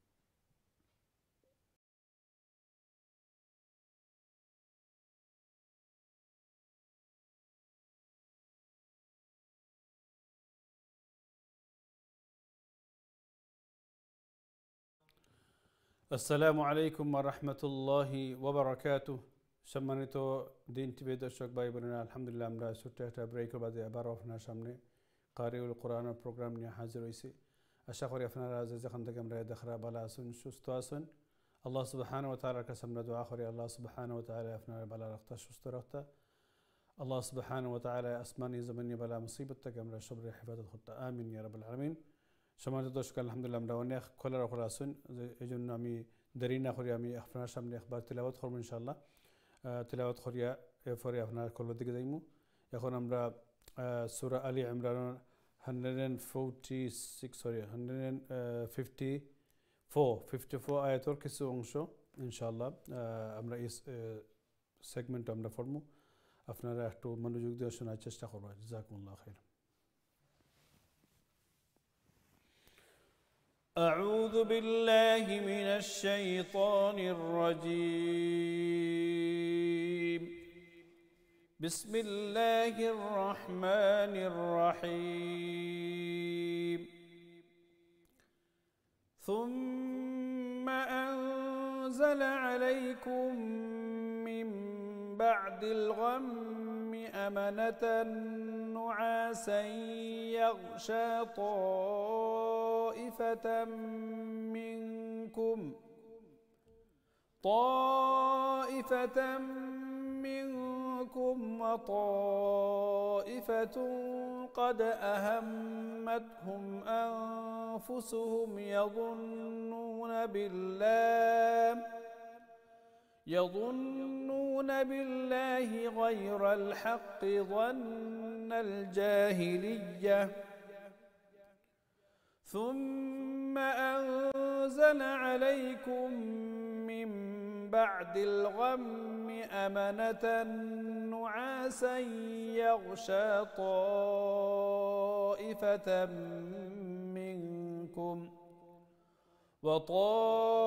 আসসালামু আলাইকুম রহমতুল্লাহি ওবরাকাতু সম্মানিত দিন টিভি দর্শক ভাই বোনেরা আলহামদুলিল্লাহ আমরা ছোট্ট একটা ব্রেকের বাদে আবার আপনার সামনে কারিউল কোরআনের প্রোগ্রাম নিয়ে হাজির হয়েছি আশা করি আপনারা আজ যেখান থেকে আমরা দেখরা ভালো আছেন সুস্থ আছেন আল্লাহ সুবাহান ও তালার কাছে আমরা দোয়া করি আল্লাহ সুবাহান ও তালা আপনারা ভালো রাখতা সুস্থ রাখতা আল্লাহ সুবাহান ও তালা আসমানি জমিনী বালা মুসিবত থেকে আমরা সবরে হেফাজত করতে আমিন ইয়ারবুল আলমিন সমাজ দর্শক আলহামদুলিল্লাহ আমরা অনেক খোলা রাখলে আছেন এই জন্য আমি দেরি না করি আমি আপনার সামনে একবার তিলাবত করবো ইনশাআল্লাহ তিলাওয়াত করিয়া এরপরে আপনার কলের দিকে যাইমু এখন আমরা সুরা আলী ইমরানের hundred and forty six sorry hundred and fifty four fifty four আয়াতর কিছু অংশ ইনশাআল্লাহ আমরা এই সেগমেন্ট আমরা পড়বো আপনারা একটু মনোযোগ দিয়ে শোনার চেষ্টা করবো জাজাকুমুল্লাহ খের أعوذ بالله من الشيطان الرجيم بسم الله الرحمن الرحيم. ثم أنزل عليكم من بعد الغم أمنة نعاسا يغشى طائفة منكم. طائفة منكم وطائفة قد أهمتهم أنفسهم يظنون بالله يظنون بالله غير الحق ظن الجاهلية. ثم أنزل عليكم من بعد الغم أمنة نعاسا يغشى طائفة منكم وطائفة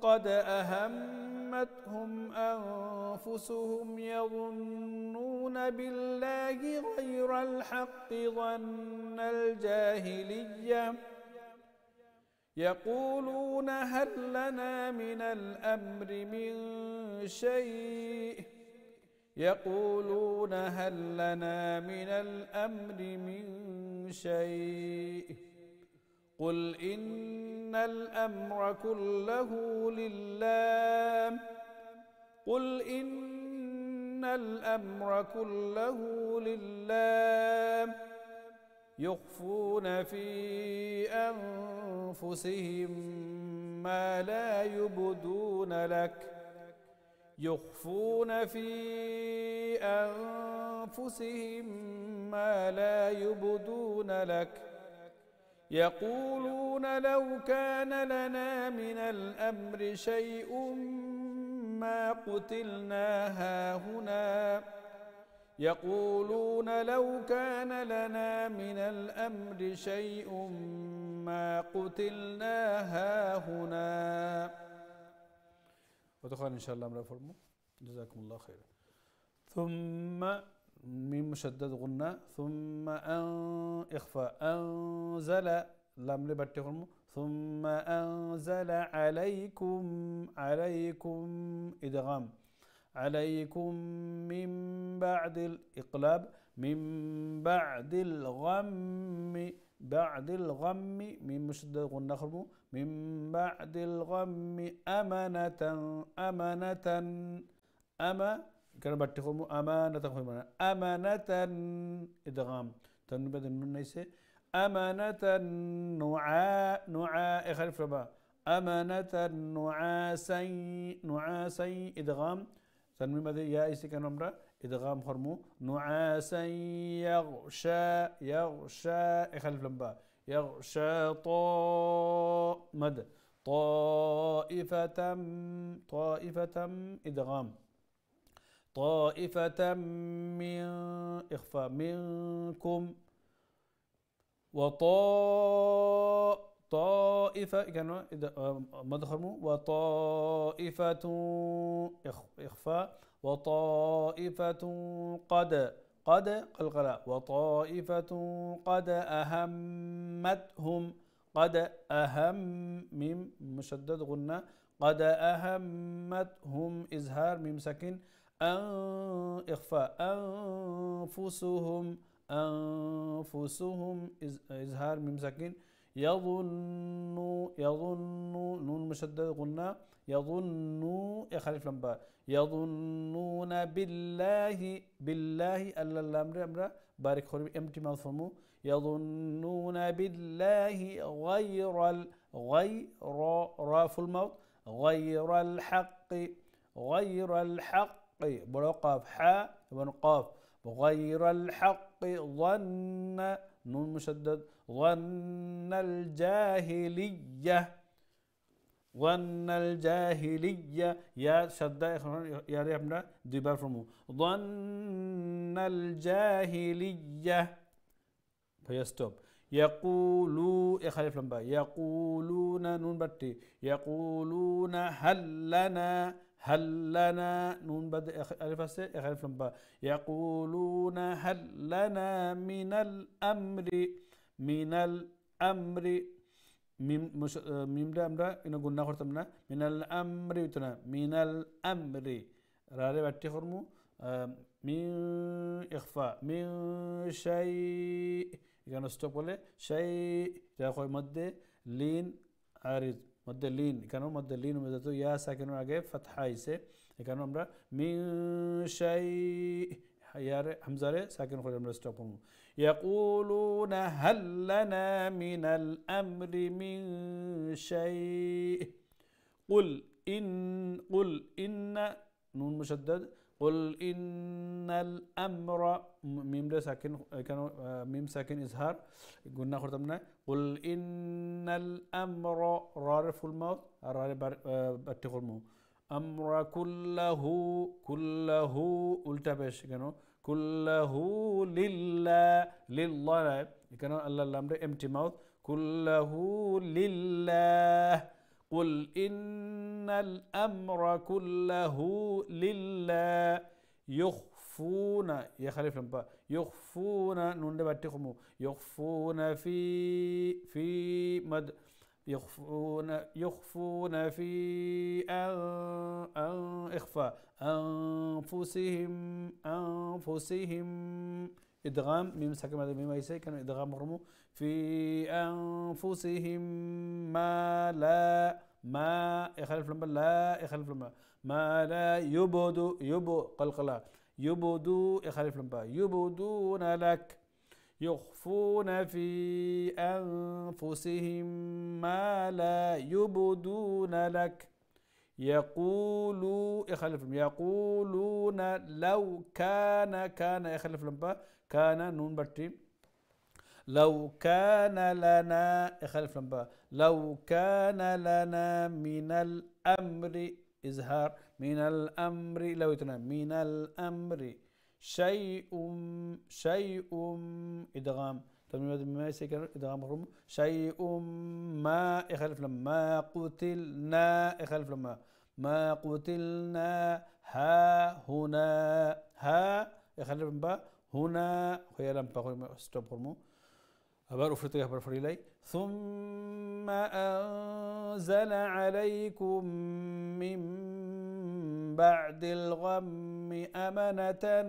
قد أهمتهم أنفسهم يظنون بالله غير الحق ظن الجاهلية يقولون هل لنا من الأمر من شيء؟ يقولون هل لنا من الأمر من شيء؟ قل إن الأمر كله لله. قل إن الأمر كله لله. يخفون في أنفسهم ما لا يبدون لك. يخفون في أنفسهم ما لا يبدون لك. يقولون لو كان لنا من الأمر شيء ما قتلنا هاهنا يقولون لو كان لنا من الأمر شيء ما قتلنا هاهنا. وتقال إن شاء الله أمر فرمو جزاكم الله خيرا. ثم ميم مشدد غنى ثم أن إخفاء أنزل. لم لبتهم ثم أنزل عليكم. عليكم إدغام. عليكم من بعد الإقلاب من بعد الغم بعد الغم من غنى خرمو من بعد الغم أمنة أمنة أما كان باتخمو أمانة أمانة إدغام. بدل النون ليس أمانة نعاء نعاء خلف ربا. أمانة نعاسي نعاسي إدغام. تنو بدل يا إيسي كان رمرا إدغام خرمو نعاسا يغشى يغشى خلف لمبا. يغشى طاء مد. طائفة طائفة إدغام. طائفة من إخفاء منكم. وطاء طائفة كانوا مدخل وطائفة إخفاء. وطائفة قد قد قلقلة. وطائفة قد أهمتهم قد أهم ميم مشدد غنة. قد أهمتهم إزهار ميم سكن أن إخفاء أنفسهم أنفسهم إزهار ميم سكن يظن يظن نون مشدد غنة. يظن إخالف لمبا يظنون بالله بالله الله الأمر امرا بارك خوري امتي فهمو يظنون بالله غير غير رأف الموت غير الحق غير الحق. بروقاف حاء ونقاف غير الحق ظن نون مشدد. ظن الجاهلية. ظن الجاهلية يا شدة يا ريحنا دي بارفرمو ظن الجاهلية فهي ستوب يقولوا يخالف لمبا. يقولون نون بتي. يقولون هل لنا هل لنا نون بد ألف يخالف لمبا. يقولون هل لنا من الأمر. মিম মিমটা আমরা এনে গুন্না করতাম না। মিনাল আমরি হইতো না মিনাল আমরি। রারে বাট্টি কর্মু। মি ইখফা, মি শাই, এখানে স্টপ হলে শাই কয় মধ্যে লিন, আরিজ, মধ্যে লিন, এখানেও মধ্যে লিন মধ্যে ইয়া সাকিনের আগে ফাতহা আইসে এখানেও আমরা মি শাই يا همزة ساكن خلال مستقيم يقولون هل لنا من الأمر من شيء؟ قل إن قل إن نون مشدد. قل إن الأمر ميم ساكن كانوا ميم ساكن إظهار قلنا خرطمنا قل إن الأمر رارف الموت رارف بتخل الموت. أمر كله كله التبش كانوا. كله لله لله. كانوا الله الأمر empty mouth. كله لله. قل إن الأمر كله لله. يخفون يا خليف لمبا. يخفون نون باتكم يخفون في في مد يخفون يخفون في أن أن إخفاء أنفسهم أنفسهم. إدغام ميم ساكن هذا ميم أيسي كانوا إدغام مرمو في أنفسهم ما لا ما يخلف لما لا يخلف لما. ما لا يبدو يبو قلقلا يبدو يخلف لما. يبدون لك. يخفون في أنفسهم ما لا يبدون لك. يقولوا يخلف يقولون لو كان كان يخلف لما كان نون برتي لو كان لنا يخلف لما لو كان لنا من الأمر إظهار. من الأمر لو يتنا من الأمر شيء شيء إدغام. تمام ما يسكن إدغام رم شيء ما يخلف لما. قتلنا يخلف لما. ما قتلنا. ها هنا. ها يخلف لما. هنا. هي لم ستوب هرمو أبار أفرطي أبار فريلي ثم أنزل عليكم من بعد الغم أمنة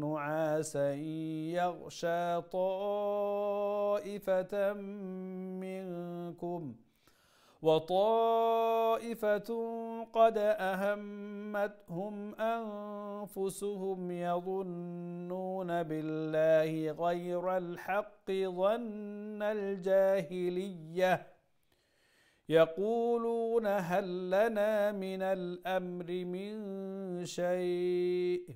نعاسا يغشى طائفة منكم وطائفة قد أهمتهم أنفسهم يظنون بالله غير الحق ظن الجاهلية يقولون هل لنا من الأمر من شيء؟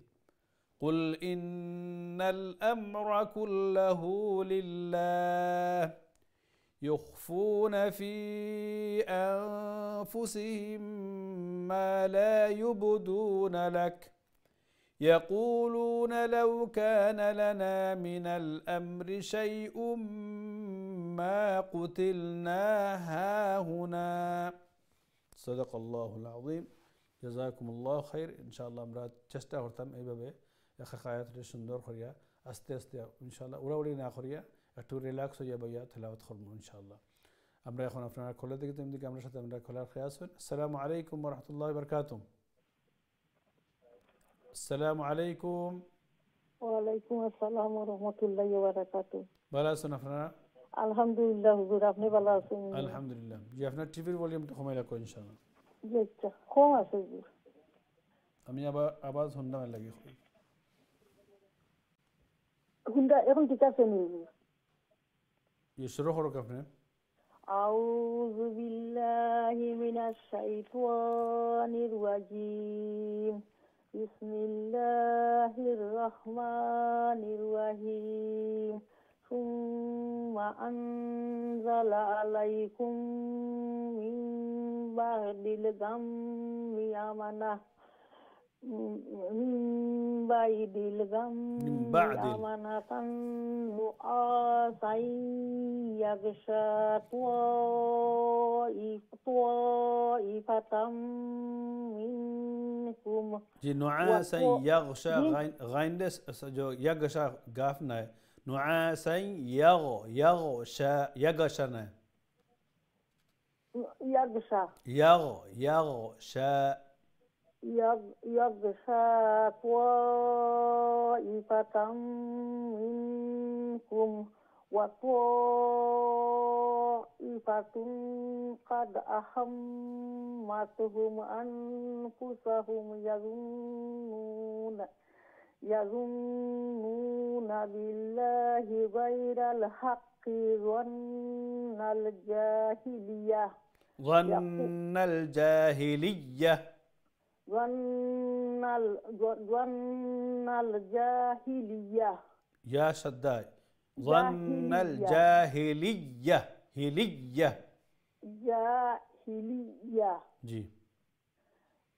قل إن الأمر كله لله. يخفون في أنفسهم ما لا يبدون لك. يقولون لو كان لنا من الأمر شيء ما قتلنا هاهنا صدق الله العظيم جزاكم الله خير إن شاء الله আমরা চেষ্টা করতাম এইভাবে এক এক আয়াতটি সুন্দর করিয়া আস্তে আস্তে ইনশাআল্লাহ উড়াউড়ি না করিয়া একটু রিল্যাক্স হইয়া বইয়া তেলাওয়াত করবো ইনশাআল্লাহ আমরা এখন আপনারা খোলা দিকে তেমনি দিকে আমরা সাথে আমরা খোলার খেয়াস হন আসসালামু আলাইকুম রহমতুল্লাহ বরকাতুম আসসালামু আলাইকুম ওয়ালাইকুম আসসালাম ওয়া রাহমাতুল্লাহি ওয়া বারাকাতুহু ভালো আছেন আপনারা আলহামদুলিল্লাহ হুজুর আপনি ভালো আছেন আলহামদুলিল্লাহ জি আপনার টিভির ভলিউমটা কমাই রাখো ইনশাআল্লাহ jecha commencé gur আমি আবার আওয়াজ শুনতে ভাল লাগে hunda এখন ঠিক আছে নি ইয়ে শুরু করো আপনি أعوذ بالله من الشيطان الرجيم بسم الله الرحمن الرحيم ثم أنزل عليكم من بعد الغم أمنة من بعد الغم من بعد ال- أمنة نعاسا يغشى طائف طائفة منكم जी नुआसन वो- यगशा जी। गाइंडस जो यगशा गाफ ना है نعاسا يغ يغشى يغشن. يغشى يغ يغشى يغشى طائفة منكم وطائفة قد أهمتهم أنفسهم يظنون يظنون بالله غير الحق ظن الجاهلية. ظن الجاهلية. ظن ال- ظن الجاهلية. يا شداد. ظن جاهلية. الجاهلية. هلية. جاهلية. जी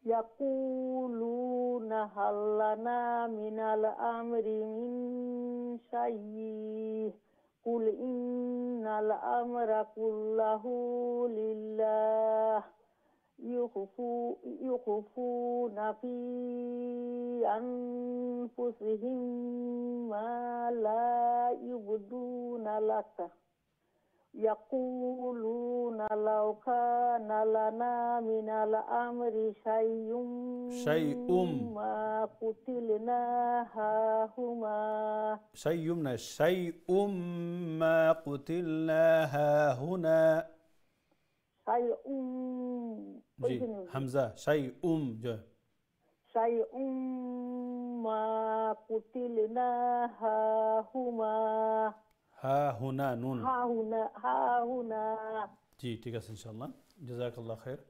يقولون هل لنا من الأمر من شيء؟ قل إن الأمر كله لله. يخفو يخفون في أنفسهم ما لا يبدون لك. يقولون لو كان لنا من الأمر شيء شيء. ما قتلنا هاهما. شيء. شيء ما قتلنا هاهنا. شيء. جي همزة شيء. جو شيء ما قتلنا هاهما. হা হুনা নুন হা জি ঠিক আছে ইনশাআল্লাহ জাজাকাল্লাহ খের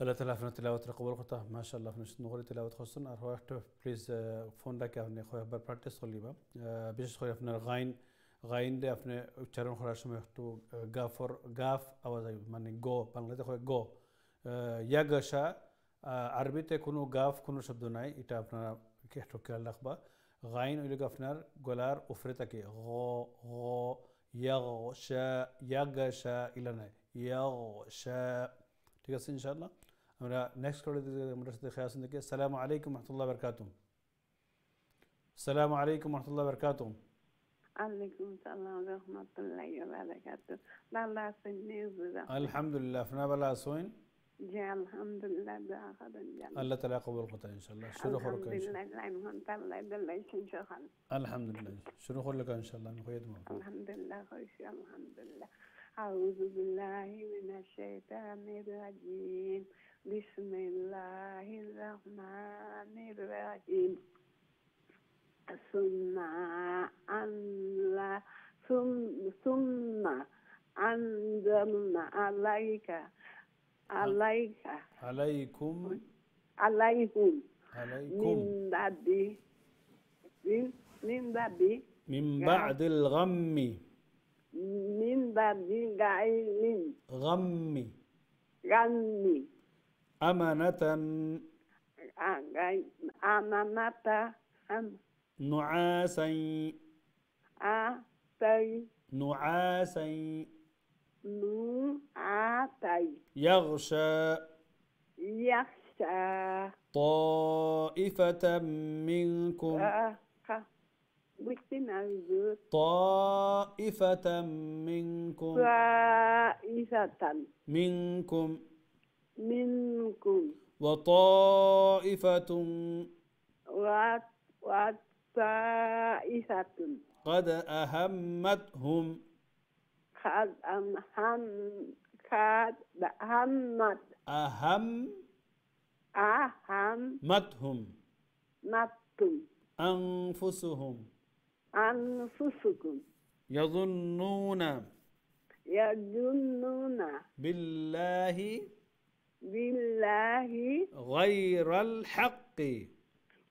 আল্লাহ তালা আপনার তেলাওয়াত কবল করতা মাশাল্লাহ আপনি নগরী তেলাওয়াত করছেন আর হয় একটা প্লিজ ফোন রাখে আপনি একবার প্র্যাকটিস করলিবা বিশেষ করে আপনার গাইন গাইন দিয়ে আপনি উচ্চারণ করার সময় একটু গাফর গাফ আওয়াজ আসবে মানে গ বাংলাতে হয় গ ইয়া গাসা আরবিতে কোনো গাফ কোনো শব্দ নাই এটা আপনারা একটু খেয়াল রাখবা গাইন ওইলে আপনার গলার উপরে থাকে গ গ ইয়াগশা ইয়াগাশা ইলা নাই ইয়াগশা ঠিক আছে ইনশাআল্লাহ আমরা নেক্সট করে দিতে আমরা সাথে খেয়াল দেখি আসসালামু আলাইকুম রহমতুল্লাহ বরকাতুম আসসালামু আলাইকুম রহমতুল্লাহ বরকাতুম عليكم السلام ورحمة الله وبركاته لا سنيزة আলহামদুলিল্লাহ আপনার বেলা আসুন جاء الحمد جي الحمد الله تعالى قبول قطع إن شاء الله. شنو خورك نعم، إن شاء الله الحمد لله الحمد لله. شنو خورك إن شاء الله؟ نخوي الحمد لله الحمد لله. أعوذ بالله من الشيطان الرجيم. بسم الله الرحمن الرحيم. ثم أنزل ثم ثم أنزلنا عليك عليك. عليكم. عليهم عليكم. من بعد. من بعد. من بعد الغم. من بعد غم. غني أمنة أمانة. أم نعاسا نعاسا أتي يغشى. يخشى طائفة منكم. طائفة منكم. طائفة منكم. منكم. وطائفة. وطائفة. قد أهمتهم. قد أهم قد همت. أهم؟ أهم. متهم. نتم أنفسهم. أنفسكم. يظنون. يظنون. بالله. بالله. غير الحق.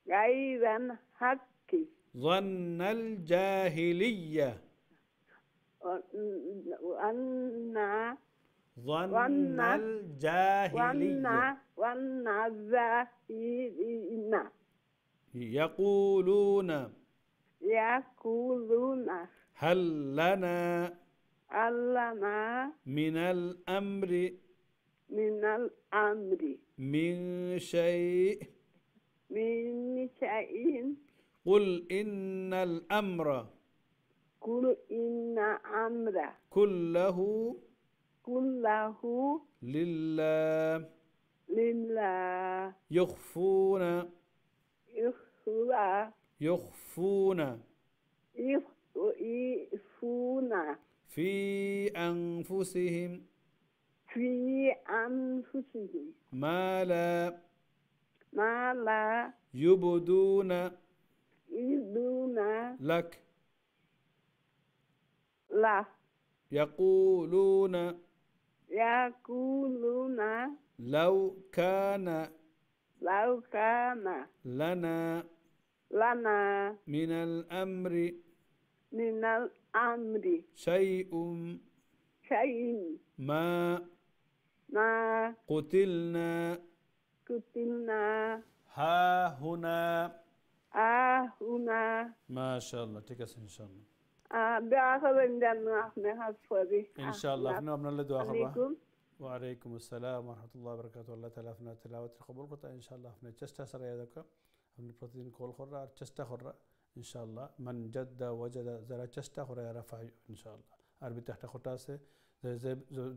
غير الحق. ظن الجاهلية. وأن ظن الجاهلية. وأن الظاهرين يقولون يقولون هل لنا ألنا من الأمر من الأمر من شيء؟ من شيء؟ قل إن الأمر قل إن أمر كله كله لله. لله. يخفون. يخفى يخفون. يخفون. في أنفسهم. في أنفسهم. ما لا ما لا يبدون. يدون لك. له يقولون يقولون لو كان لو كان لنا لنا من الأمر من الأمر شيء شيء ما ما قتلنا. قتلنا. ها هنا. هنا. ما شاء الله. تكس إن شاء الله إن شاء الله إحنا من الله دعاء عليكم. وعليكم السلام ورحمة الله وبركاته. الله تعالى فينا تلاوة القبول قطع إن شاء الله فينا جستا سريا ذكا فينا بروتين كل خرة جستا خرة إن شاء الله. من جد وجد زرا جستا خرة رفع إن شاء الله. عربي تحت خطا سه.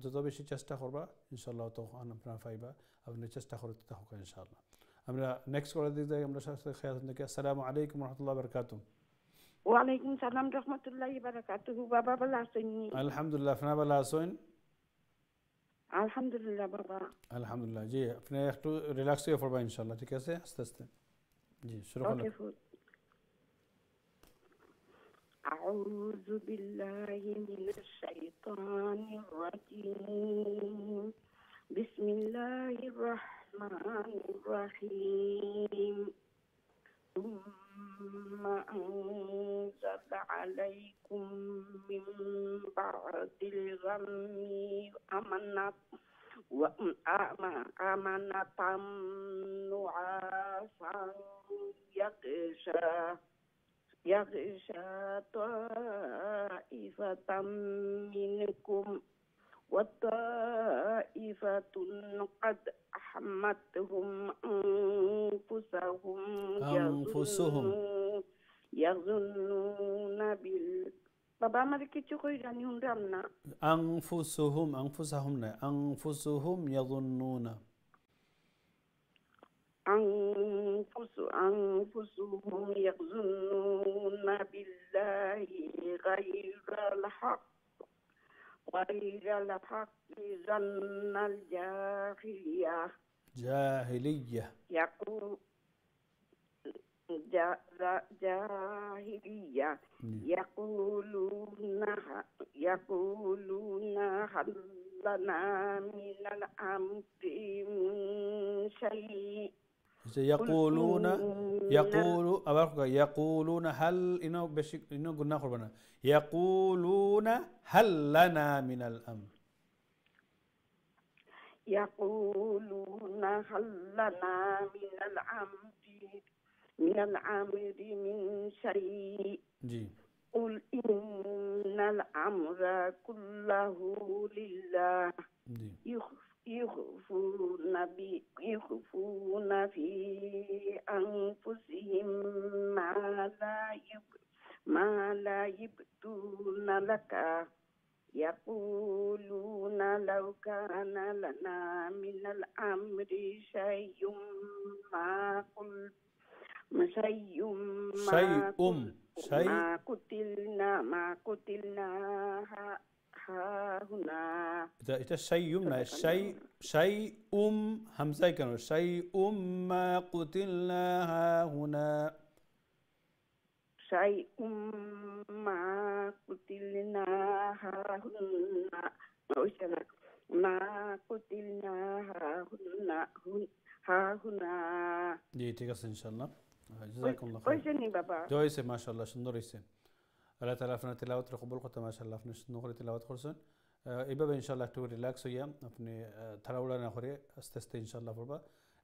যত বেশি চেষ্টা করবা ইনশাল্লাহ তখন আপনারা পাইবা إن شاء الله থাকুক ইনশাল্লাহ আমরা নেক্সট করে দিতে আমরা সাথে খেয়াল আসসালামু আলাইকুম الله বরকাতুম وعليكم السلام ورحمة الله وبركاته. بابا ভালা আছনি الحمد لله আপনে ভালা আছন الحمد لله بابا. الحمد لله জি আপনে একটু রিল্যাক্স হইয়া পড়বা إن شاء الله है আস্তে আস্তে জি শুরু करो أعوذ بالله من الشيطان الرجيم بسم الله الرحمن الرحيم ثم أنزل عليكم من بعد الغم أمنة وأمنة نعاسا يغشى يغشى طائفة منكم وطائفة قد أحمتهم أنفسهم أنفسهم. يظنون بال. بابا ما ركيتي خويا يعني هم أنفسهم أنفسهم أنفسهم يظنون. أنفس أنفسهم يظنون بالله غير الحق. غير الحق ظن الجاهلية جاهلية. يقول جا جا- جاهلية. يقولون يقولون هل لنا من الأمر من شيء؟ يقولون يقول يقولون هل إنه بش إنه قلنا قربنا يقولون هل لنا من الأمر؟ يقولون هل لنا من الأمر من الأمر من شيء. জি. قل إن الأمر كله لله. জি. يخفون بي يخفون في أنفسهم ما لا يب ما لا يبدون لك يقولون لو كان لنا من الأمر شيء ما قل شيء ما شيء ما قتلنا ما قتلنا ها- ها هنا এটা এটা শাইউম না শাই শাই উম হামজায় কেন শাই উম মা কুতিলনা হা হুনা شيء ما قتلنا ها هنا وشنا ما قتلنا ها هنا ها هنا জি ঠিক আছে ইনশাআল্লাহ জাজাকুমুল্লাহ খাইর ওইখানে বাবা তো হয়েছে মাশাআল্লাহ সুন্দর হয়েছে আল্লাহ তালা আপনার তেলাওয়াত কবুল করতে মাশাআল্লাহ আপনি সুন্দর করে তেলাওয়াত করছেন এইভাবে ইনশাআল্লাহ একটু রিল্যাক্স হইয়া আপনি তাড়াহুড়া না করে আস্তে আস্তে ইনশাআল্লাহ পড়বা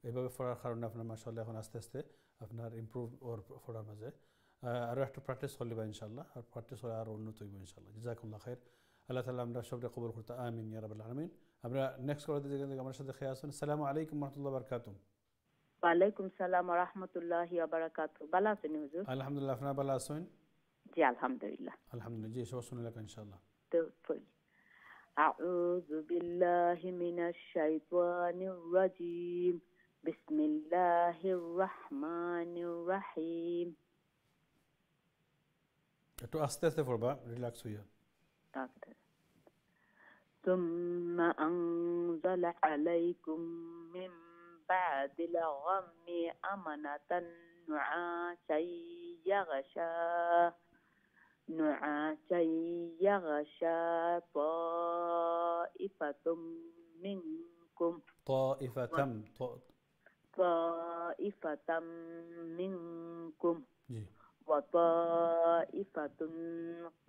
এইভাবে পড়ার কারণে আপনার মাশাআল্লাহ এখন আস্তে আস্তে আপনার ইমপ্রুভ ওর পড়ার মাঝে আরও একটু প্র্যাকটিস করলিবা ইনশাআল্লাহ আর প্র্যাকটিস হলে আরও উন্নত হইব ইনশাল্লাহ জাজাকুল্লাহ খাইর আল্লাহ তালা আমরা সবটা কবুল করতে আমিন ইয়া রাব্বাল আলামিন আমরা নেক্সট করে দিকে আমার সাথে খেয়ে আসুন আসসালামু আলাইকুম রহমতুল্লাহ বারকাতুম ওয়ালাইকুম সালাম রাহমাতুল্লাহি ওয়া বারাকাতুহু ভালো আছেন হুজুর আলহামদুলিল্লাহ আপনার ভালো আছেন জি আলহামদুলিল্লাহ আলহামদুলিল্লাহ জি সব শুনে লাগা ইনশাআল্লাহ তো পড়ি أعوذ بالله من الشيطان الرجيم بسم الله الرحمن الرحيم একটু আস্তে আস্তে পড়বা রিল্যাক্স হইয়া أكثر. ثم أنزل عليكم من بعد الغم أمنة نعاسا يغشى نعاسا يغشى طائفة منكم. طائفة طائفة منكم. وطائفة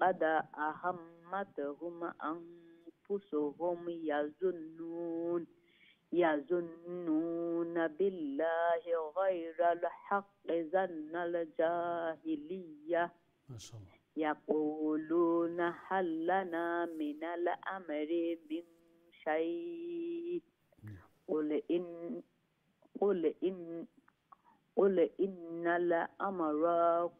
قد أهمتهم أنفسهم يظنون يظنون بالله غير الحق ظن الجاهلية. ما شاء الله. يقولون هل لنا من الأمر من شيء؟ قل إن قل إن قل إن الأمر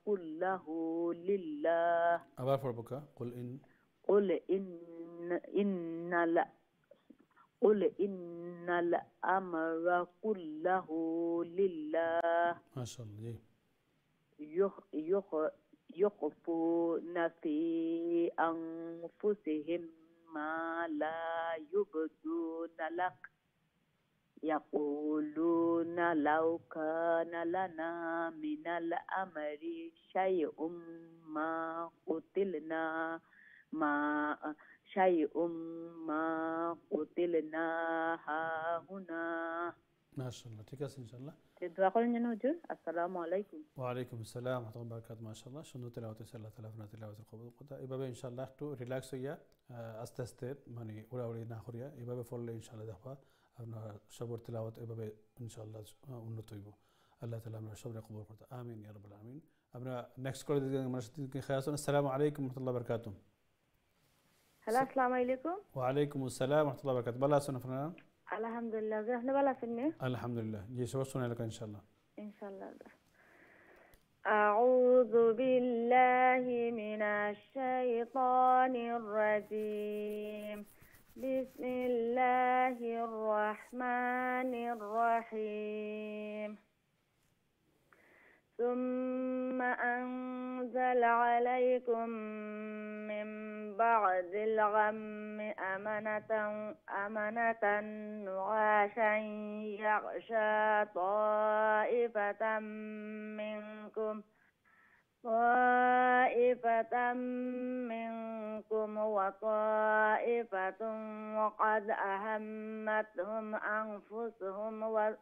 كله لله. أبارك ربك قل إن. قل إن إن لا قل إن الأمر كله لله. ما شاء الله. يخفون في أنفسهم ما لا يبدون لك. يقولون لو كان لنا من الأمر شيء ما قتلنا ما شيء ما قتلنا هاهنا ما شاء الله تكاس إن شاء الله. دعاء قولنا نوجو السلام عليكم. وعليكم السلام ورحمة الله وبركاته. ما شاء الله شنو تلاوه سلا تلافنا تلاوة القبول. قد ايبابا إن شاء الله تو ريلاكس يا آه، استستر ماني ولا ولا ناخريا ايبابا فول إن شاء الله دفا ابنا شبر تلاوه ايبابا إن شاء الله آه، ونطيبو الله تعالى من الشبر قبول قد آمين يا رب العالمين. ابنا نكست كول السلام عليكم ورحمة الله وبركاته. هلا السلام عليكم. وعليكم السلام ورحمة الله وبركاته. بلا سنة فنان আলহামদুলিল্লাহ হুজুর, আপনি ভালো আছেন নি আলহামদুলিল্লাহ জি সবার শুনে এলাকা ইনশাআল্লাহ ইনশাআল্লাহ أعوذ بالله من الشيطان الرجيم بسم الله الرحمن الرحيم ثم أنزل عليكم من بعد الغم أمنة أمنة نعاشا يغشى طائفة منكم. طائفة منكم وطائفة وقد أهمتهم أنفسهم و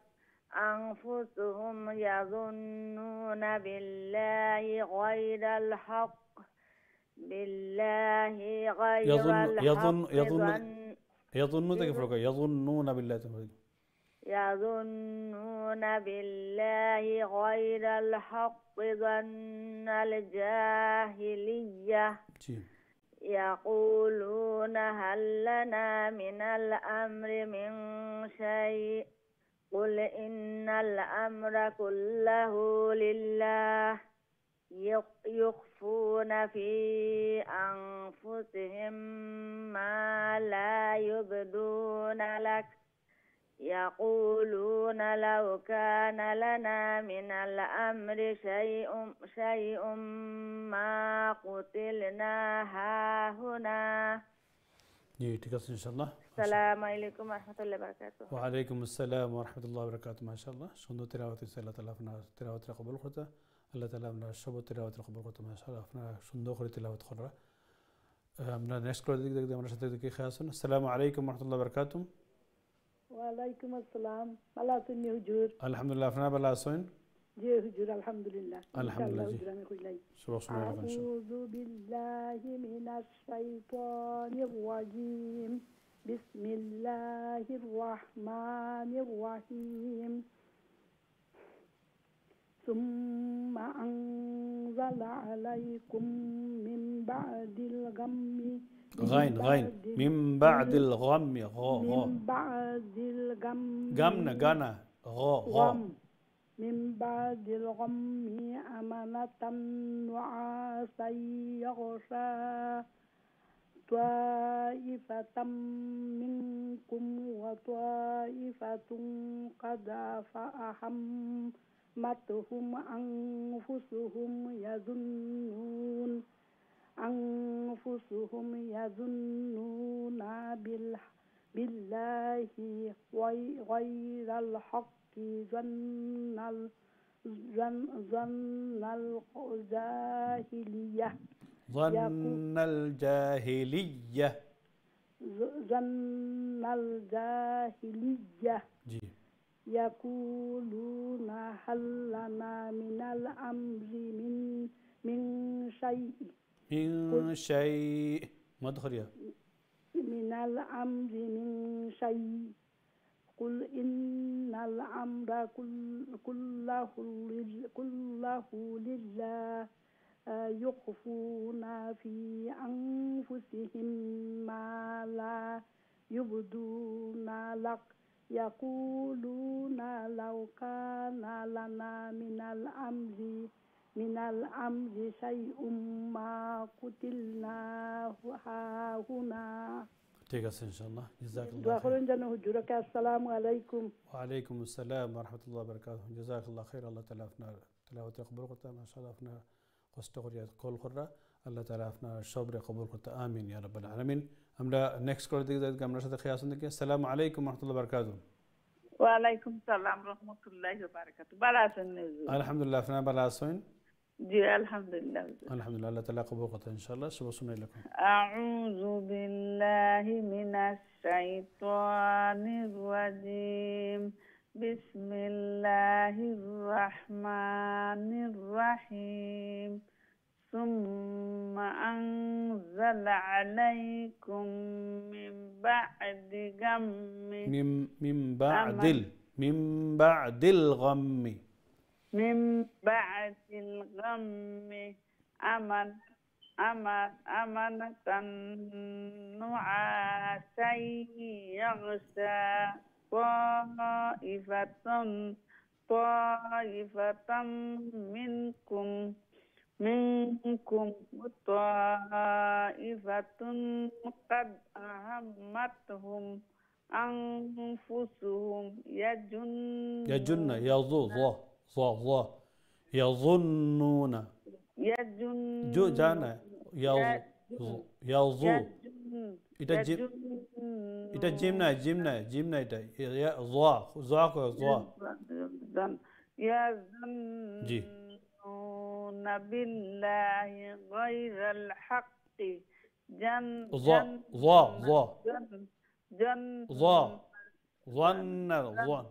أنفسهم يظنون بالله غير الحق. بالله غير يظن- يظن- الحق يظن- ظن- يظنون رقا يظنون بالله يظنون بالله غير الحق ظن الجاهلية. يقولون هل لنا من الأمر من شيء؟ قل إن الأمر كله لله. يخفون في أنفسهم ما لا يبدون لك. يقولون لو كان لنا من الأمر شيء شيء ما قتلنا هاهنا. يتكسر إن شاء الله؟ السلام عليكم ورحمة الله وبركاته. وعليكم السلام ورحمة الله وبركاته ما شاء الله. شنو تلاوة السلام تلاوة تلاوة قبول خطأ আল্লাহ তালা আপনার সবর তেলাওয়াতের খবর করতাম আপনারা সুন্দর করে তেলাওয়াত করা আমরা নেক্সট কলের দিকে দেখতে আমার সাথে দিকে খেয়ে আসুন আসসালামু আলাইকুম রহমতুল্লাহ বরকাতুম ওয়ালাইকুম আসসালাম ভালো আছেন হুজুর আলহামদুলিল্লাহ আপনারা ভালো আছেন জি হুজুর আলহামদুলিল্লাহ আলহামদুলিল্লাহ হুজুর আমি কইলাই সবাক শুনে রাখেন আউযু বিল্লাহি মিনাশ শাইতানির রাজিম বিসমিল্লাহির রহমানির রহিম ثم أنزل عليكم من بعد الغم غين غين. من بعد الغم غو غو. من بعد الغم. قمنا قنا غو غو. من بعد الغم أمنة نعاسا يغشى طائفة منكم وطائفة قد فأهمتهم أنفسهم يظنون أنفسهم يظنون بالله غي- غير الحق ظن ظن- الجاهلية. ظن الجاهلية. ظن الجاهلية. جي. يقولون هل لنا من الأمر من من شيء؟ من شيء. ما دخل يا؟ من الأمر من شيء. قل إن الأمر كل- كله كله لله. آه، يخفون في أنفسهم ما لا يبدون لك. يقولون لو كان لنا من الأمر من الأمر شيء ما قتلنا هاهنا ঠিক আছে ইনশাআল্লাহ جزاك الله দোয়া خير করেন যেন হুজুরকে আসসালামু আলাইকুম وعليكم السلام ورحمة الله وبركاته جزاك الله خير الله تعالى আপনার তেলাওয়াত কবুল করতে ما شاء الله আপনার কষ্ট করিয়া কল করা আল্লাহ তাআলা আপনার সবরে কবুল করতে আমিন ইয়া রাব্বাল আলামিন আমরা নেক্সট কলের দিকে যাই আমরা সাথে খেয়ে আসুন দেখি আসসালামু আলাইকুম রহমতুল্লাহ বারকাতু ওয়ালাইকুম সালাম রহমতুল্লাহ বারকাতু ভালো আছেন আলহামদুলিল্লাহ আপনারা ভালো আছেন জি আলহামদুলিল্লাহ আলহামদুলিল্লাহ আল্লাহ তাআলা কবুল করতে ইনশাআল্লাহ শুভ সময় লাকুম আউযু বিল্লাহি মিনাশ শাইতানির রাজিম বিসমিল্লাহির রহমানির রহিম ثم أنزل عليكم من بعد غم. من من بعد. ال من بعد الغم. من بعد الغم. أمن أمن أمنة نعاسا يغشى. طائفة طائفة منكم منكم طائفة قد أهمتهم أنفسهم يجن يجن يظو ظا ظا ظا يظنون يجن جو جانا يظ يظو يجن এটা জিম يجن এটা জিম না জিম না জিম না এটা ইয়া জোয়া জোয়া কো জোয়া يظن জি। يظنون بالله غير الحق. جن ظا ظا ظا. جن جن ظا. ظن ظن.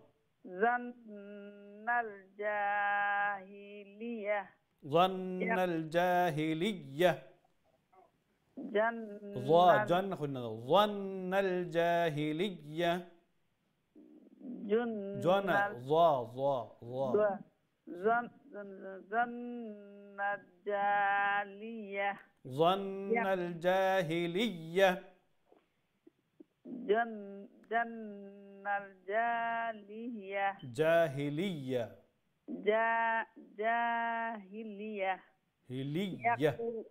ظن الجاهلية. ظن الجاهلية. جن ظا جن خلنا ظن الجاهلية. جن جن ظا ظا. ظا. ظن ظن الجالية ظن الجاهلية جن جن الجالية جاهلية. جا جاهلية. هلية. يقول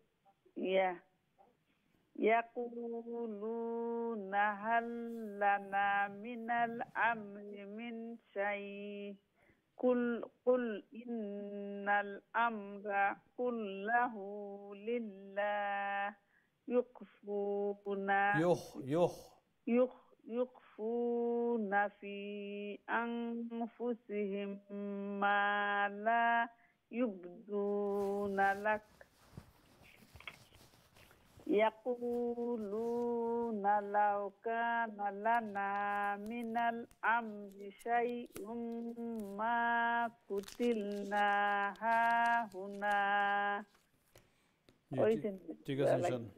يقولون هل لنا من الأمر من شيء؟ قل قل إن الأمر كله لله. يخفون يخ يخ. يخ يخفون في أنفسهم ما لا يبدون لك. يقولون لو كان لنا من الأمر شيء ما قتلنا هاهنا জি, ঠিক- ঠিক আছে ইনশাল্লাহ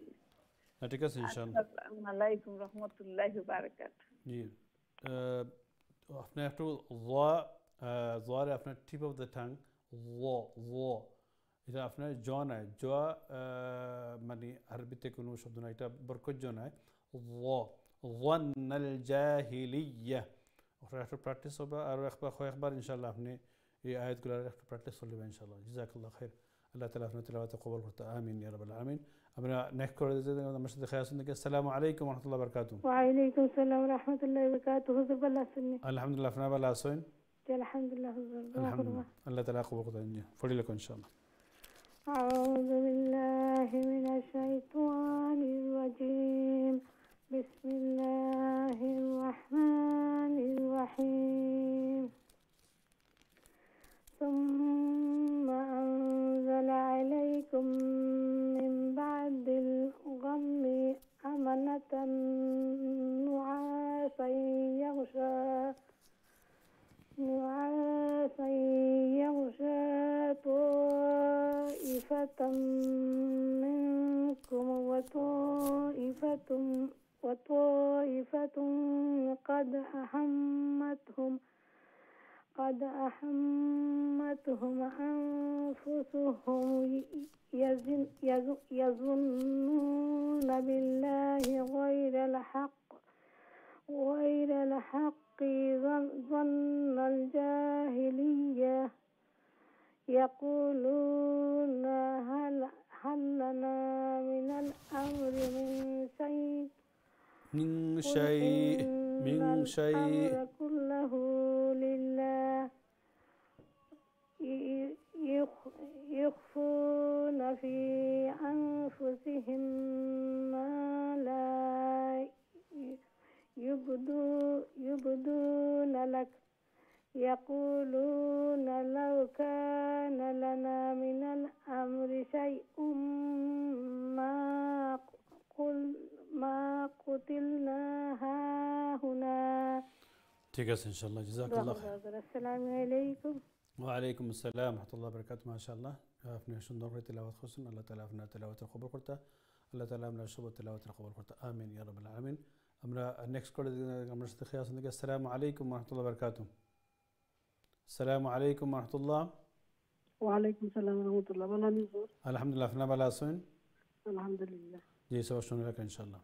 হ্যাঁ ঠিক আছে ইনশাল্লাহ আসসালামু আলাইকুম রহমতুল্লাহি বারাকাত জি আহ, আপনি একটু ল জোয়ারে আপনার টিপ অফ দ্য টাং ল ল এটা আপনার জ নাই জ মানে আরবিতে কোনো শব্দ না এটা বরকজ্জ নাই ওয়ান্নাল জাহিলিয়া ওটা একটু প্র্যাকটিস হবে আর একবার কয়েকবার ইনশাল্লাহ আপনি এই আয়াতগুলোর একটু প্র্যাকটিস চলবে ইনশাল্লাহ জিজাকুল্লাহ খের আল্লাহ তালা আপনার তেলাওয়াতে কবল করতে আমিন ইয়া রাব্বাল আমিন আমরা নেক করে দিতে আমার সাথে খায় আসুন আসসালামু আলাইকুম রহমতুল্লাহ বারকাতু ওয়ালাইকুম সালাম রহমতুল্লাহ বারকাতু হুজুর ভালো আসেন আলহামদুলিল্লাহ আপনারা ভালো আছেন আলহামদুলিল্লাহ হুজুর আলহামদুলিল্লাহ আল্লাহ তালা কবল করতে ফড়ি লেখো ইনশাআল্লাহ أعوذ بالله من الشيطان الرجيم. بسم الله الرحمن الرحيم. ثم أنزل عليكم من بعد الغم أمنة نعاسا يغشى نعاسا يغشى طائفة منكم وطائفة وطائفة قد أهمتهم قد أهمتهم أنفسهم يظنون بالله غير الحق غير الحق ظن ظن الجاهلية. يقولون هل هل لنا من الأمر من شيء؟ من شيء من شيء. كله لله. يخفون في أنفسهم ما لا يبدو يبدون لك يقولون لو كان لنا من الأمر شيء ما قل ما قتلنا هاهنا ঠিক আছে ইনশাআল্লাহ জাযাকাল্লাহ খাইর السلام عليكم ওয়ালাইকুম আসসালাম রহমতুল্লাহ বরকাত মাশাআল্লাহ আপনি সুন্দর করে তেলাওয়াত করছেন আল্লাহ তাআলা আপনার তেলাওয়াতের কবুল করতে আল্লাহ তাআলা আপনার সব তেলাওয়াতের কবুল করতে আমিন ইয়া রাব্বাল আলামিন আমরা নেক্সট করে আমরা সাথে খেয়াল শুনতে আসসালামু আলাইকুম রহমতুল্লাহ বরকাতু আসসালামু আলাইকুম রহমতুল্লাহ ওয়ালাইকুম সালাম রহমতুল্লাহ ভালো আছেন আলহামদুলিল্লাহ আপনার ভালো আছেন আলহামদুলিল্লাহ জি সবার শুনে রাখেন ইনশাআল্লাহ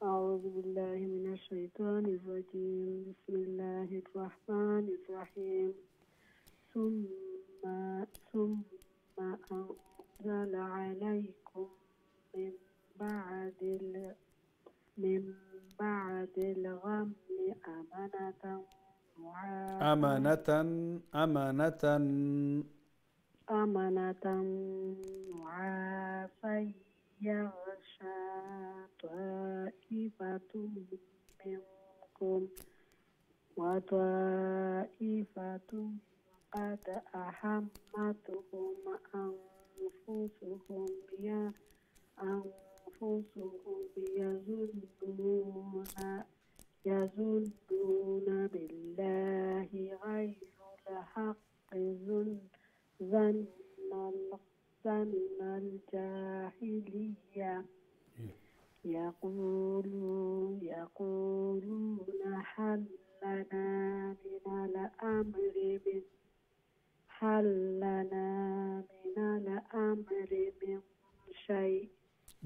أعوذ بالله من الشيطان الرجيم بسم الله الرحمن الرحيم ثم ثم أنزل عليكم من بعد ال من بعد الغم نعاسا أمانة أمانة. أمنة نعاسا يغشى طائفة منكم. وطائفة قد أهمتهم أنفسهم يا أنفسهم. يظنون يظنون بالله غير الحق. ظن ظن الجاهلية. يقولون يقولون هل لنا من الأمر من هل لنا من الأمر من شيء؟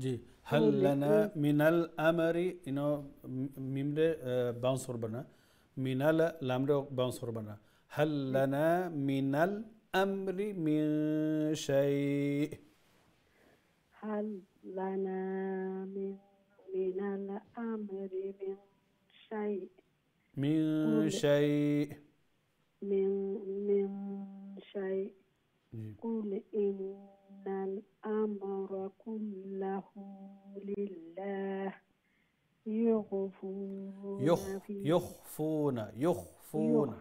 জি هل لنا من الأمر إنه ميمرة باونس ربنا من الأمر باونس ربنا هل لنا من الأمر من شيء؟ هل لنا من من الأمر من شيء؟ من شيء. من من شيء. قل إن الأمر كله لله. يخفون يخ يخفون يخفون.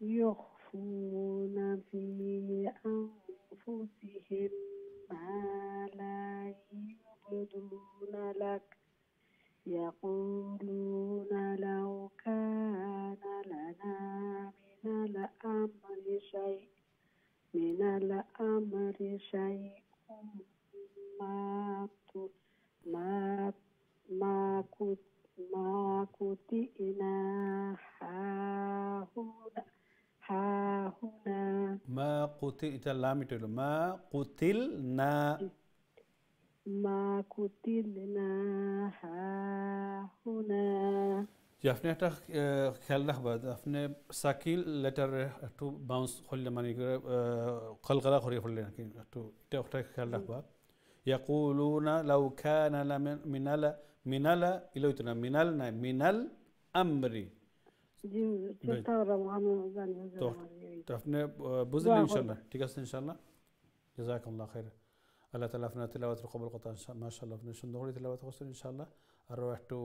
يخفون في أنفسهم ما لا يبدون لك. يقولون لو كان لنا من الأمر شيء من الأمر شيء ما ما ما كت ما كتئنا هاهنا هاهنا. ما قتلت اللام ما قتلنا. ما قتلنا هاهنا. যে আপনি একটা আহ, খেয়াল রাখবা যে আপনি সাকিল লেটার একটু বাউন্স করলে মানে করে কলকলা করে ফেললে নাকি একটু এটা একটা খেয়াল রাখবা ইয়াকুলুনা লাউ কানা লা মিন- মিনালা মিনালা ইলাইতো না মিনাল না মিনাল আমরি জি চেষ্টা করবো আমি জানি তো হুজুর তো আপনি আহ, বুঝলেন দোয়া ইনশাল্লাহ ঠিক আছে ইনশাল্লাহ জাজাকুল্লাহ খাইর আল্লাহ তালা আপনার তিলাওয়াতের কবল কথা মাশাল্লাহ আপনি সুন্দর করে তিলাওয়াত করছেন ইনশাল্লাহ আরও একটু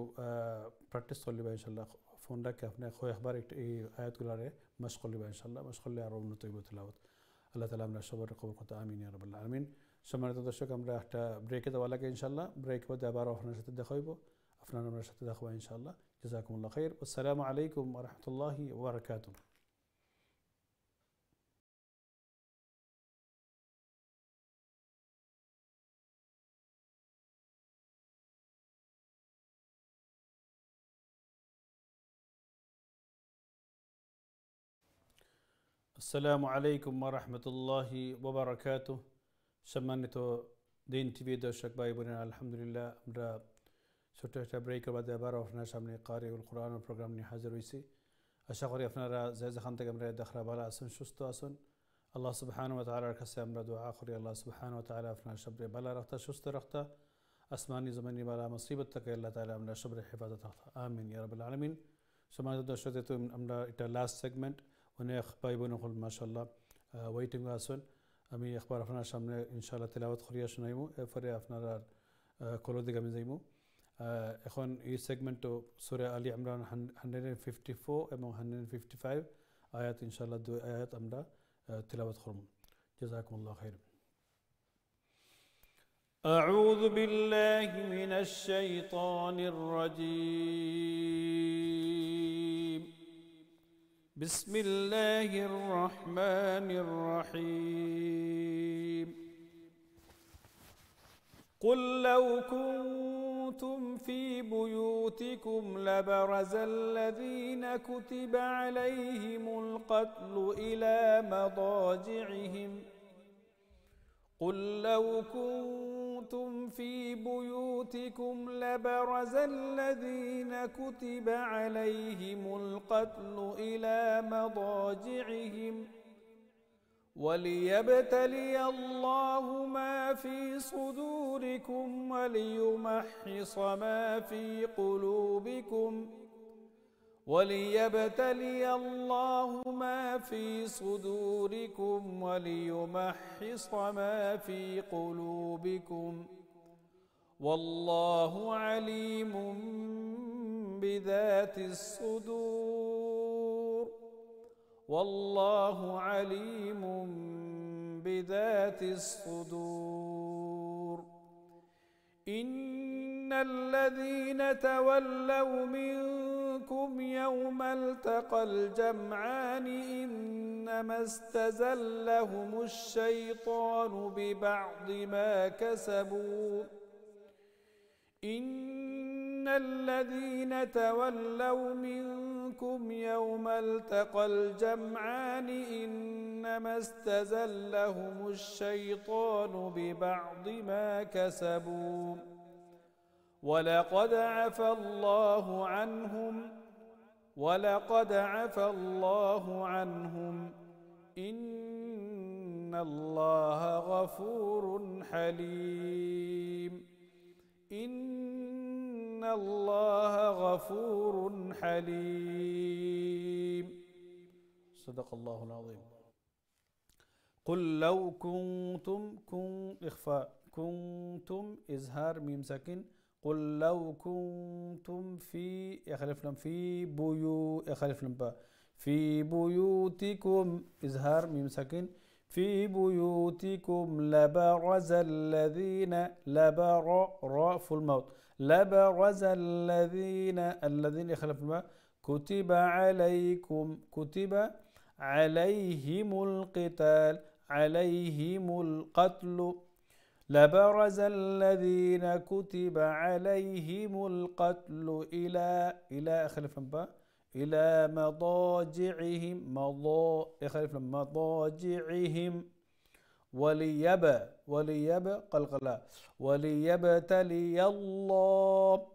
প্র্যাকটিস করলিবা ইনশাল্লাহ ফোনটাকে আপনি কয়েকবার একটু এই আয়াতগুলারে মাস করলিবা ইনশাল্লাহ মাস করলে আরও উন্নত হইব তিলাওয়াত আল্লাহ তালা আপনার সবার কবল কথা আমিন রবাল্লাহ আমিন সম্মানিত দর্শক আমরা একটা ব্রেকে দেওয়া লাগে ইনশাল্লাহ ব্রেক বাদে আবার আপনার সাথে দেখা হইব আপনার আমার সাথে দেখা হবে ইনশাল্লাহ জাজাকুমুল্লাহ খাইর আসসালামু আলাইকুম ওরহমতুল্লাহি ওবরাকাতুহ আসসালামু আলাইকুম রহমতুল্লাহি ওবরাকাত সম্মানিত দিন টিভি দর্শক ভাই বোনেরা আলহামদুলিল্লাহ আমরা ছোট্ট একটা ব্রেকের বাদে আবার আপনার সামনে কারিউল কোরআন প্রোগ্রাম নিয়ে হাজির হয়েছি আশা করি আপনারা যে যেখান থেকে আমরা দেখরা ভালো আছেন সুস্থ আছেন আল্লাহ সুবহান ও তালার কাছে আমরা দোয়া করি আল্লাহ সুবহান ও তালা আপনার সবরে ভালো রাখতা সুস্থ রাখতা আসমানি জমানি বালা মুসিবত থেকে আল্লাহ তালা আমরা সবরে হেফাজত রাখতা আমিন ইয়ারবুল আলমিন সম্মানিত দর্শক যেহেতু আমরা এটা লাস্ট সেগমেন্ট অনেক ভাই বোন হল মাসাল্লাহ ওয়েটিং আসুন আমি একবার আপনার সামনে ইনশাল্লাহ তেলাওয়াত করিয়া শুনাইমু এরপরে আপনার কলোর দিকে আমি যাইমু আহ, এখন এই সেগমেন্টও সুরে আলী ইমরান হান্ড্রেড অ্যান্ড ফিফটি ফোর এবং হান্ড্রেড অ্যান্ড ফিফটি ফাইভ আয়াত ইনশাল্লাহ দুই আয়াত আমরা তেলাওয়াত করব জাজাকুমুল্লাহ খাইর أعوذ بالله من الشيطان الرجيم بسم الله الرحمن الرحيم. قل لو كنتم في بيوتكم لبرز الذين كتب عليهم القتل إلى مضاجعهم قل لو كنتم في بيوتكم لبرز الذين كتب عليهم القتل إلى مضاجعهم وليبتلي الله ما في صدوركم وليمحص ما في قلوبكم وليبتلي الله ما في صدوركم وليمحص ما في قلوبكم والله عليم بذات الصدور والله عليم بذات الصدور إن الذين تولوا منكم يوم التقى الجمعان إنما استزلهم الشيطان ببعض ما كسبوا. إن الذين تولوا منكم يوم التقى الجمعان إنما استزلهم الشيطان ببعض ما كسبوا. ولقد عفى الله عنهم ولقد عفى الله عنهم. إن الله غفور حليم. إن الله غفور حليم. صدق الله العظيم. قل لو كنتم كن إخفاء كنتم إظهار ميم ساكن. قل لو كنتم في يخلف لم في بيو يخلف لم با. في بيوتكم إظهار ميم ساكن. في بيوتكم لبرز الذين لبر راء في الموت. لبرز الذين الذين يخلف الماء كتب عليكم كتب عليهم القتال عليهم القتل. لبرز الذين كتب عليهم القتل إلى إلى أخلف با إلى مضاجعهم مضا أخلف مضاجعهم. وليب وليب قلقلا وليبتلي الله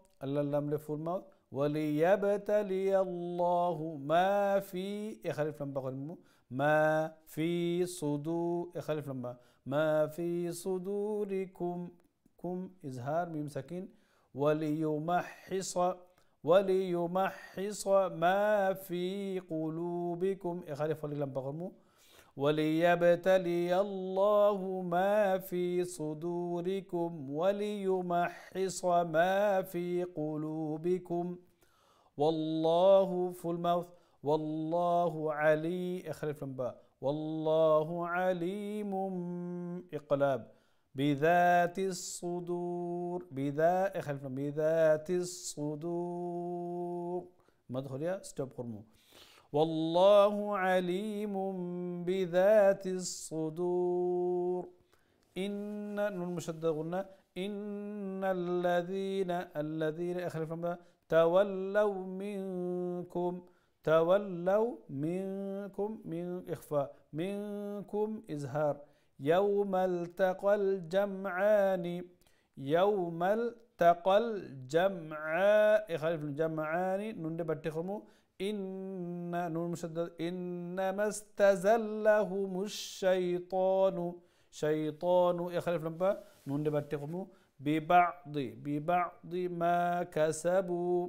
لم لف الموت وليبتلي الله ما في يخلف لما ما في صدور يخلف لما ما في صدوركم كم إظهار ميم سكين وليمحص وليمحص ما في قلوبكم. يخلف لما وليبتلي الله ما في صدوركم وليمحص ما في قلوبكم. والله في الموت والله علي. اخلف باء والله عليم. إقلاب. بذات الصدور. بذا اخلف بذات الصدور. مدخل يا ستوب قرمو والله عليم بذات الصدور. إن نون مشدد قلنا. إن الذين الذين أخلف تولوا منكم تولوا منكم من إخفاء منكم إزهار. يوم التقى الجمعان يوم التقى الجمعان إخالف الجمعان نون بتخمو إن نون مشدد إنما استزلهم الشيطان. شيطان يخلف لمبا نون بتخمو ببعض ببعض ما كسبوا.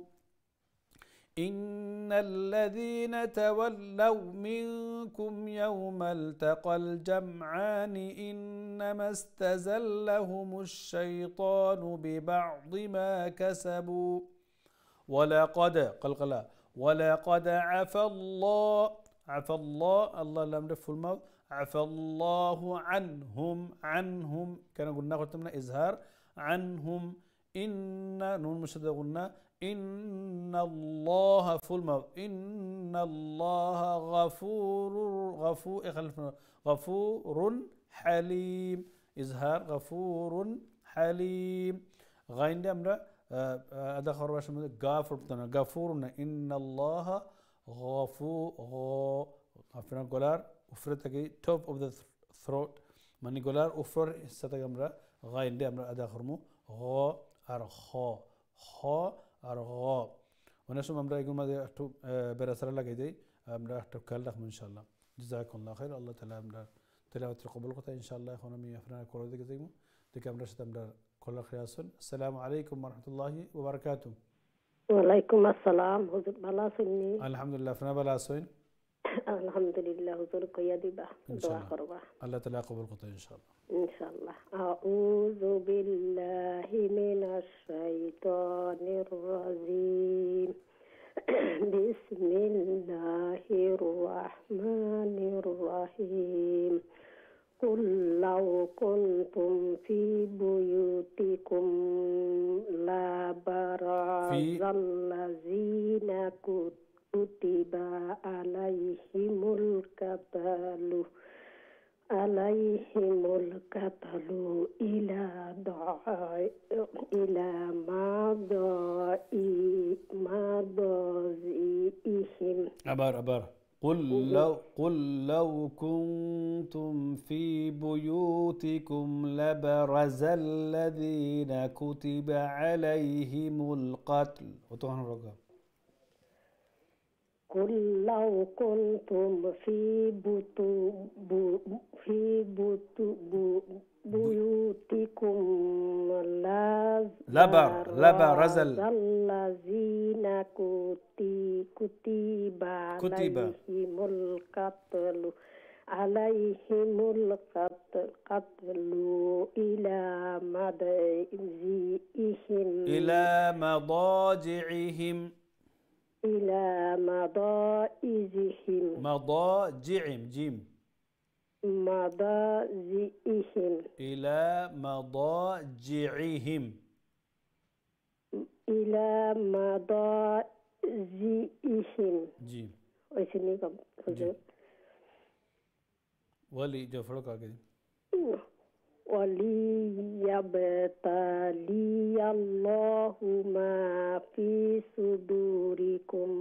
إن الذين تولوا منكم يوم التقى الجمعان إنما استزلهم الشيطان ببعض ما كسبوا. ولقد قلقلا ولقد عفى الله عفى الله الله لم نف الموت عفى الله عنهم عنهم كان قلنا قلنا إزهار عنهم إن نون مشدد قلنا إن الله فول إن الله غفور غفور غفور حليم. إظهار غفور حليم. غين دي أمرا أدا خرواش غافر بتنا غفور إن الله غفور غفر غولار أفرتكي top of the throat. ماني غولار أفر ستة أمرا. غين دي أمرا أدا خرمو أرغاب وأنا شو يقول ماذا أحتو آه، برسالة لك إيدي ممرا أحتو كال إن شاء الله. جزاكم الله خير. الله تعالى ممرا تلاوة القبول قطع إن شاء الله. مي أفرنا كورو كل السلام عليكم ورحمة الله وبركاته. وعليكم السلام. هزب بلا سني. الحمد لله. بلا আলহামদুলিল্লাহ হুজুর কইয়া দিবা দোয়া করবা আল্লাহ তাআলা কবুল করতে ইনশাআল্লাহ ইনশাআল্লাহ আউযু বিল্লাহি মিনাশ শাইতানির রাজিম বিসমিল্লাহির أبار أبار قل لو قل لو كنتم في بيوتكم لبرز الذين كتب عليهم القتل. وتوهن رقم قل لو كنتم في بطو في بطو بيوتكم لبر لبر كتب. عليهم القتل عليهم القتل قتل إلى مضاجعهم. إلى مضاجعهم. إلى مضاجعهم. مضاجعهم جيم. مضاجعهم. إلى مضاجعهم. إلى مضاجعهم. جي إيشين जी ويسني كم؟ كذا ولي جعفر كاكي نعم. وليبتلي الله ما في صدوركم.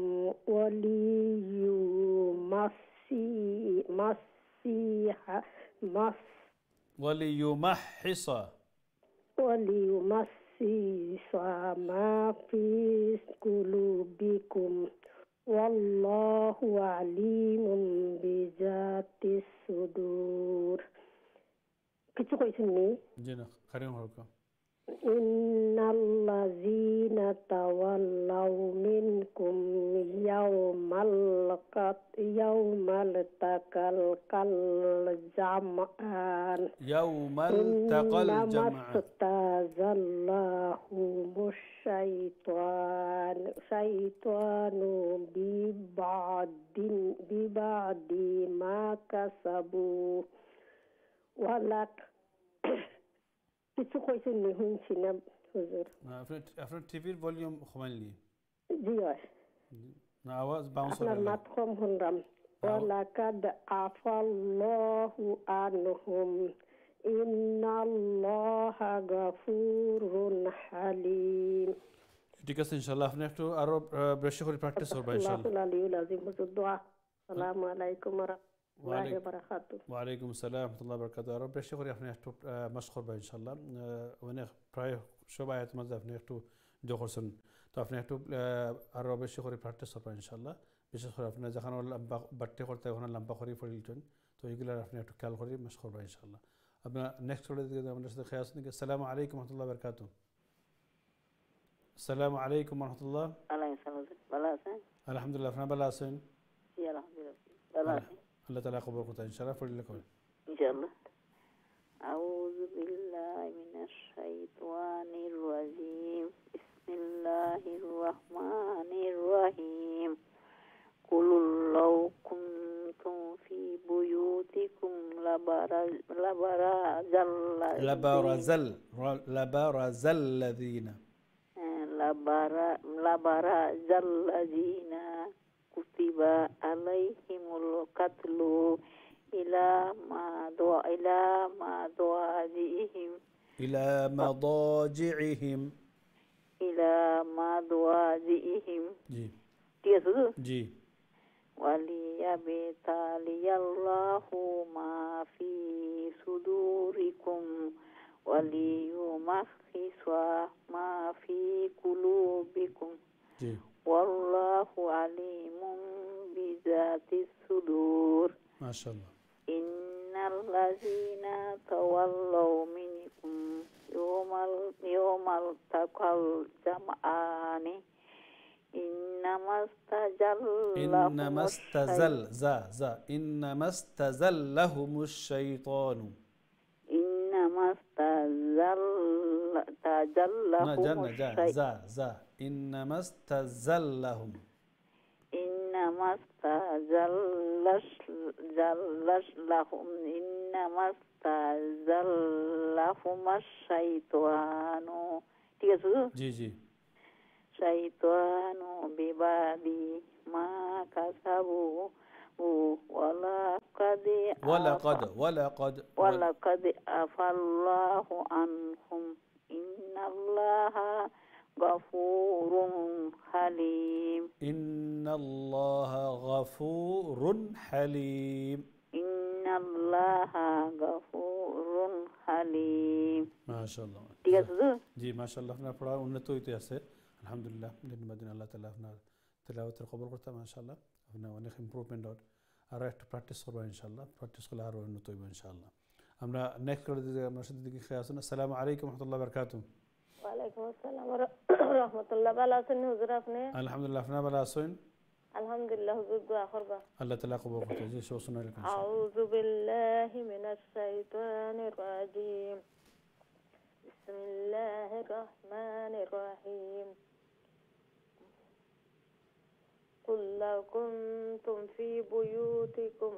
وليمسي يمسيح مس وليمحص وليمس سيسع ما في قلوبكم والله عليم بذات الصدور كتقول اسمي جينا خلينا نقول إن الذين تولوا منكم يوم القت يوم التقى الجمعان. يوم التقى الجمعان. استزلهم الشيطان شيطان ببعد ببعد ما كسبوا. ولك কিছু কইছেন নি শুনছি না হুজুর। আপনার আপনার টিভির ভলিউম কমাইল নি? জি হয়। না আওয়াজ বাউন্স হয় আপনার মাত কম শুনলাম। ওয়ালাকাদ আফাল্লাহু আনহুম ইন্নাল্লাহা গাফুরুন হালিম। ঠিক আছে ইনশাআল্লাহ আপনি একটু আরও বেশি করে প্র্যাকটিস করবেন ইনশাআল্লাহ। আসসালামু হ্যাঁ। আলাইকুম ওয়া রাহমাতুল্লাহি ওয়া ওয়ালাইকুম- বারাকাতুহু ওয়ালাইকুম আসসালাম রহমতুল্লাহ বরকাত আরো বেশি করে আপনি একটু মাস করবেন ইনশাআল্লাহ আহ, অনেক প্রায় সব আয়াতের মধ্যে আপনি একটু যোগ করছেন তো আপনি একটু আহ, আরো বেশি করে প্র্যাকটিস করবেন ইনশাআল্লাহ বিশেষ করে আপনি যখন লম্বা বাড়তে করতে ওখানে লম্বা করে পড়িলছেন তো এইগুলো আপনি একটু খেয়াল করে মাস করবেন ইনশাআল্লাহ আপনার নেক্সট করে দিকে আমাদের সাথে খেয়াল আছেন আসসালামু আলাইকুম রহমতুল্লাহ বরকাত আসসালামু আলাইকুম রহমতুল্লাহ ভালো আছেন আলহামদুলিল্লাহ আপনার ভালো আছেন জি আলহামদুলিল্লাহ الله تعالى يقبل قرتين إن شاء الله؟ أعوذ بالله من الشيطان الرجيم. بسم الله الرحمن الرحيم. قل لو كنتم في بيوتكم لبرز لبرز لبرز لبرز الذين. آه، لبرز الذين كتب عليهم القتل إلى مضاجعهم إلى مضاجعهم إلى مضاجعهم إلى مضاجعهم جي جي وليبتلي الله ما في صدوركم وليمحص ما في قلوبكم جي. والله عليم بذات الصدور. ما شاء الله إن الذين تولوا منكم يوم يوم التقى الجمعان إنما استجل إنما استزل زا زا. إنما استزلهم الشيطان. إنما استزل تجلهم جنة زا زا. إنما استزلهم. إنما استزلش لهم. إنما استزلهم الشيطان. جي جي شيطان ببعد ما كسبوا. ولقد ولقد ولقد. ولقد عفى الله عنهم. إن الله غفور حليم إن الله غفور حليم إن الله غفور حليم ما شاء الله ঠিক আছে তো জি মাশাআল্লাহ আপনার পড়া উন্নত হইতে আছে আলহামদুলিল্লাহ ধন্যবাদ দিন আল্লাহ তালা আপনার তেলাওয়াতের খবর করতাম মাশাআল্লাহ আপনার অনেক ইম্প্রুভমেন্ট হয় আরও একটু প্র্যাকটিস করবো ইনশাআল্লাহ প্র্যাকটিস করলে আরও উন্নত হইব ইনশাআল্লাহ আমরা নেক্সট করে দিতে আমার সাথে দিকে খেয়ে আসুন আসসালামু আলাইকুম রহমতুল্লাহ বারকাতু ওয়ালাইকুম আসসালাম রহমতুল্লাহ ভালো আছেন হুজুর আপনি আলহামদুলিল্লাহ আপনি ভালো আছেন আলহামদুলিল্লাহ হুজুর দোয়া করবা আল্লাহ তাআলা কবুল করতে জি সব শোনা লেখা আউযু বিল্লাহি মিনাশ শাইতানির রাজিম বিসমিল্লাহির রহমানির রহিম قل لو كنتم في بيوتكم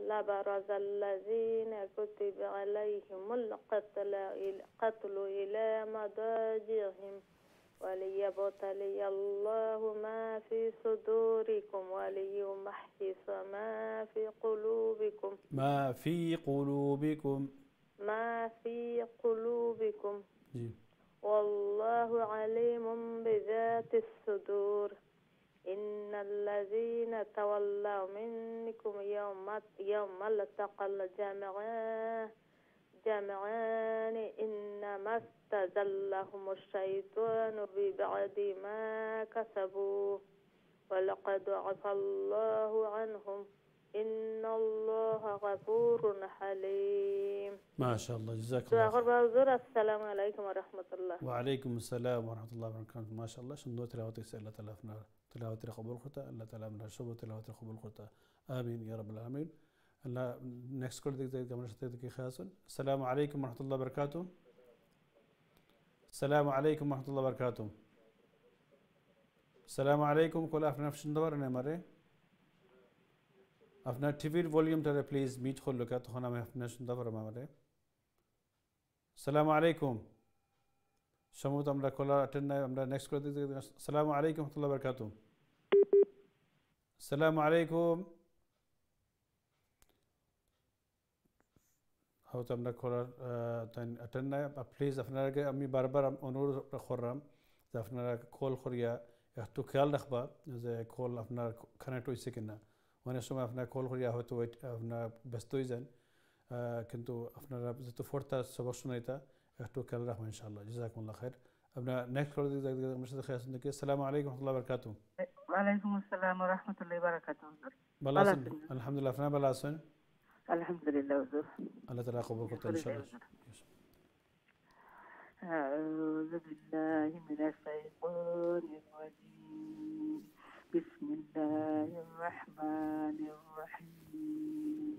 لبرز الذين كتب عليهم القتل القتل إلى مضاجعهم وليبتلي الله ما في صدوركم وليمحص ما في قلوبكم ما في قلوبكم. ما في قلوبكم. والله عليم بذات الصدور. إن الذين تولوا منكم يوم يوم التقى الجمعان جمعان إنما استزلهم الشيطان ببعد ما كسبوا ولقد عفى الله عنهم. إن الله غفور حليم. ما شاء الله جزاك الله خير. بازور السلام عليكم ورحمة الله. وعليكم السلام ورحمة الله وبركاته. ما شاء الله شنو تلاوتك سأل الله تعالى فنار تلاوة قبول خطأ الله تعالى شو الشبه تلاوة قبول خطأ آمين يا رب العالمين. الله نكس كل ذلك ذلك من كي خاصا السلام عليكم ورحمة الله وبركاته. السلام عليكم ورحمة الله وبركاته. السلام عليكم كل أفنى في شندور نمره আপনার টিভির ভলিউমটারে প্লিজ মিট করল কে? তখন আমি আপনার শুনতে পারব আমারে সালাম আলাইকুম। সম্ভবত আমরা কলার অ্যাটেন্ড আমরা নেক্সট করে দিতে সালাম আলাইকুম রহমতুল্লাহ বরকাত সালাম আলাইকুম। হয়তো আমরা কলার অ্যাটেন্ড নাই। প্লিজ আপনাকে আমি বারবার অনুরোধ করলাম যে আপনারা কল করিয়া একটু খেয়াল রাখবা যে কল আপনার কানেক্ট হয়েছে কিনা। وأنا شما افنا کول خوری هاتو افنا بستوی زن كنتو افنا زتو فورتا سبق شنایتا اختو کل رحمه انشاءالله جزاكم الله خير ابنا نیکس کول دیگه دیگه مرشد خیر سند کی السلام علیکم ورحمۃ اللہ وبرکاتہ وعلیکم السلام ورحمۃ اللہ وبرکاتہ بلاسن الحمد لله افنا بلاسن الحمد لله وزر الله تعالى قبول قلت ان أعوذ بالله من الشيطان الرجيم بسم الله الرحمن الرحيم.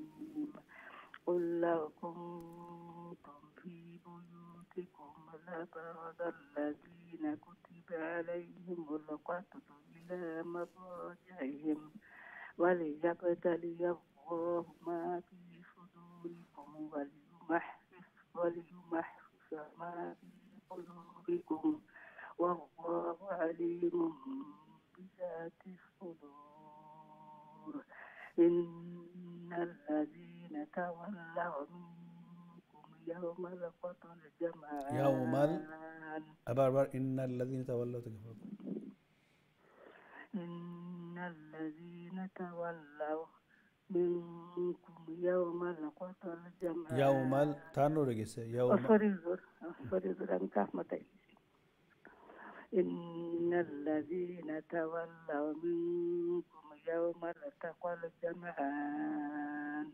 قل لو كنتم في بيوتكم لبرز الذين كتب عليهم القتل إلى مضاجعهم وليبتلي الله ما في صدوركم وليمحص وليمحص ما في قلوبكم. والله عليم بذات الصدور إن الذين تولوا منكم يوم القتل جمعان يوم ال- أبار إن الذين تولوا تكفروا. إن الذين تولوا منكم يوم القتل جمعان يوم ال تانو رجس يوم أصريزر أصريزر أنك أحمد إن الذين تولوا منكم يوم التقى الجمعان.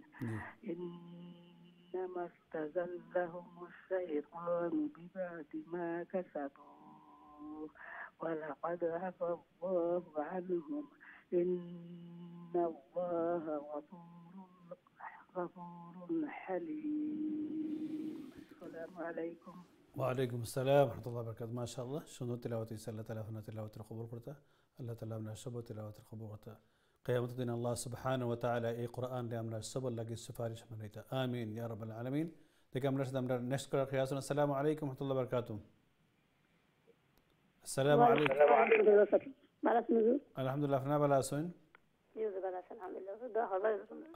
إنما استزلهم الشيطان ببعد ما كسبوا. ولقد عفى الله عنهم. إن الله غفور غفور حليم. السلام عليكم. وعليكم السلام ورحمة الله وبركاته. ما شاء الله. شنو تلاوة الله تعالى فنا تلاوة القبول قرطة الله تعالى من الشبه تلاوة القبول قرطة قيامة دين الله سبحانه وتعالى. اي قرآن لأمنا الشبه لقي السفارش منيتا آمين. يا رب العالمين. دكام نشد أمنا نشكر خياسنا السلام عليكم ورحمة الله وبركاته. السلام عليكم. السلام الحمد لله. فنا بلا سوين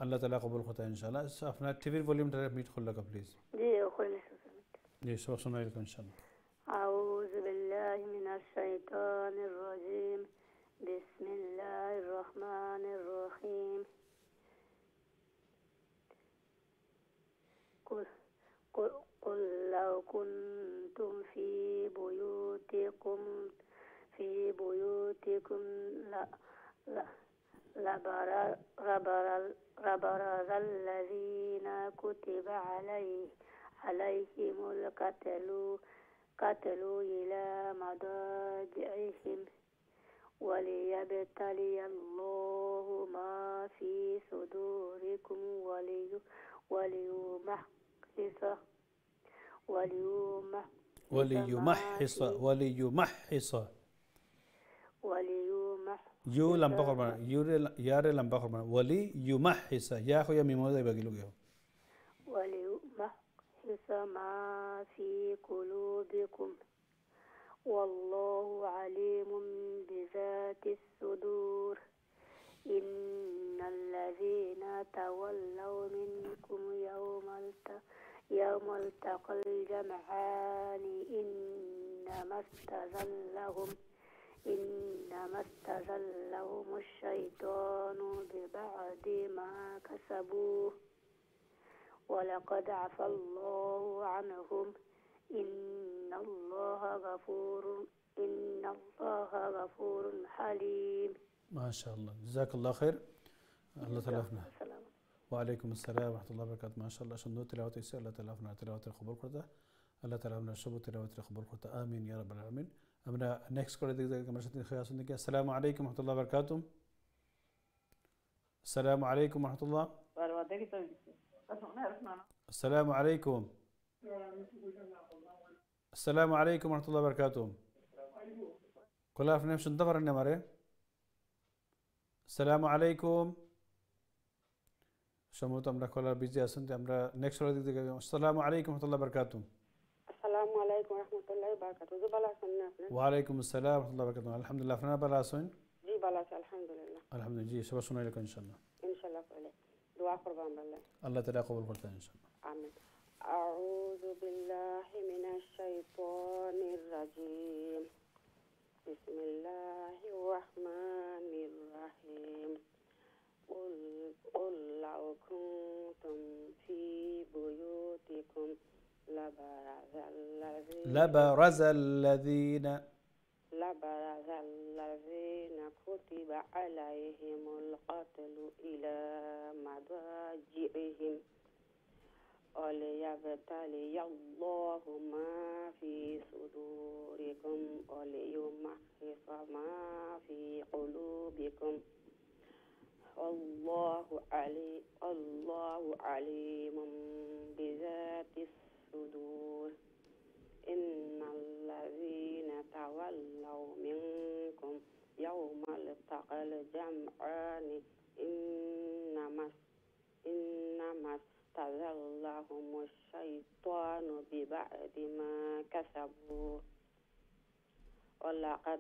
الله تعالى قبول إن شاء الله. افنا تفير في فوليوم تعرف ميت خلقة بليز دي خلص لكم إن شاء الله. أعوذ بالله من الشيطان الرجيم. بسم الله الرحمن الرحيم. قل, قل, قل لو كنتم في بيوتكم في بيوتكم لا لا لبر- ربر- ربرز الذين كتب عليه عليهم القتل قتلوا إلى مضاجعهم. وليبتلي الله ما في صدوركم ولي وليمحص وليمحص وليمحص وليمحص. وليمحص يو لم بخر بنا يور يار لم بخر بنا وليمحص. يا خو يا ميمو ده بقي لو وليمحص ما في قلوبكم والله عليم بذات الصدور إن الذين تولوا منكم يوم. يوم التقى الجمعان إنما استزلهم إنما استزلهم الشيطان ببعد ما كسبوا ولقد عفى الله عنهم. إن الله غفور إن الله غفور حليم. ما شاء الله. جزاك الله خير. الله تلفنا السلام. وعليكم السلام ورحمة الله وبركاته. ما شاء الله. شنو تلاوة يسير؟ الله تلفنا تلاوة الخبر كرتا الله تلفنا شبو تلاوة الخبر كرتا آمين يا رب العالمين. أمنا next كورة ديك ديك مرشدين خيار سندك السلام عليكم ورحمة الله وبركاته. السلام عليكم ورحمة الله. السلام عليكم السلام عليكم ورحمة الله وبركاته كلها في نفس الدفر النمرة السلام عليكم সম্ভবত আমরা কলার বিজি আছেন যে আমরা নেক্সট ওর দিক থেকে আসসালামু আলাইকুম রহমতুল্লাহ বারকাতুম আসসালামু আলাইকুম রহমতুল্লাহি বারাকাতুহু জি ভালো আছেন না আপনি ওয়ালাইকুম আসসালাম রহমতুল্লাহ বারকাতুম আলহামদুলিল্লাহ আপনারা ভালো আছেন জি ভালো আছি আলহামদুলিল্লাহ আলহামদুলিল্লাহ জি সবার শোনাই রাখুন ইনশাল্লাহ قربان الله. تعالى يقبل إن شاء الله. آمين. أعوذ بالله من الشيطان الرجيم. بسم الله الرحمن الرحيم. قل قل لو كنتم في بيوتكم لبرز الذين لبرز الذين لبرز الذين كتب عليهم القتل إلى مضاجعهم. وليبتلي الله ما في صدوركم وليمحص ما في قلوبكم والله علي الله عليم بذات الصدور إن الذين تولوا منكم يوم التقى الجمعان إنما إنما استزلهم الشيطان ببعد ما كسبوا. ولقد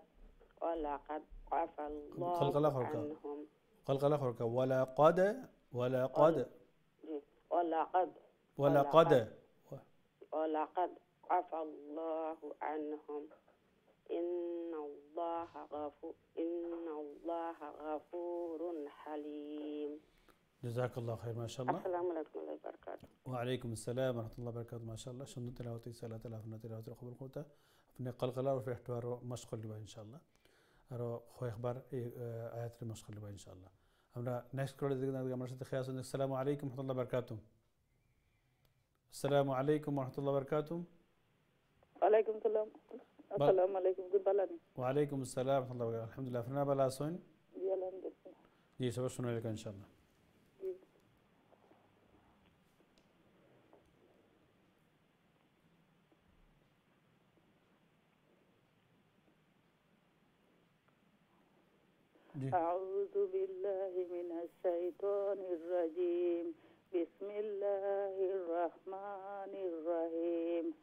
ولقد عفى خلق الله الله خلقه. عنهم. خلق الأخر ولا قد ولا قد ولقد. ولقد. ولقد عفى الله عنهم. إن الله غفور إن الله غفور حليم. جزاك الله خير ما شاء الله السلام عليكم ورحمة الله وبركاته وعليكم السلام ورحمة الله وبركاته ما شاء الله شنو تلاوتي سلا تلافنا تلاوتي قبل قوتا अपने قلقلا और फिर हटवारो मशगल लिबा इंशाल्लाह আর খয় একবার এই আয়াতের মশগল লিবা ইনশাআল্লাহ আমরা নেক্সট করে দিকে আমার সাথে খেয়াল আছেন আসসালামু আলাইকুম রহমতুল্লাহ বারকাতুম আসসালামু আলাইকুম রহমতুল্লাহ বারকাতুম ওয়ালাইকুম সালাম আসসালামু আলাইকুম গুড বালানি ওয়ালাইকুম আসসালাম রহমতুল্লাহ বারকাতুহ আলহামদুলিল্লাহ আপনারা ভালো আছেন জি আলহামদুলিল্লাহ জি সবার শুনে রেখে ইনশাআল্লাহ أعوذ بالله من الشيطان الرجيم. بسم الله الرحمن الرحيم.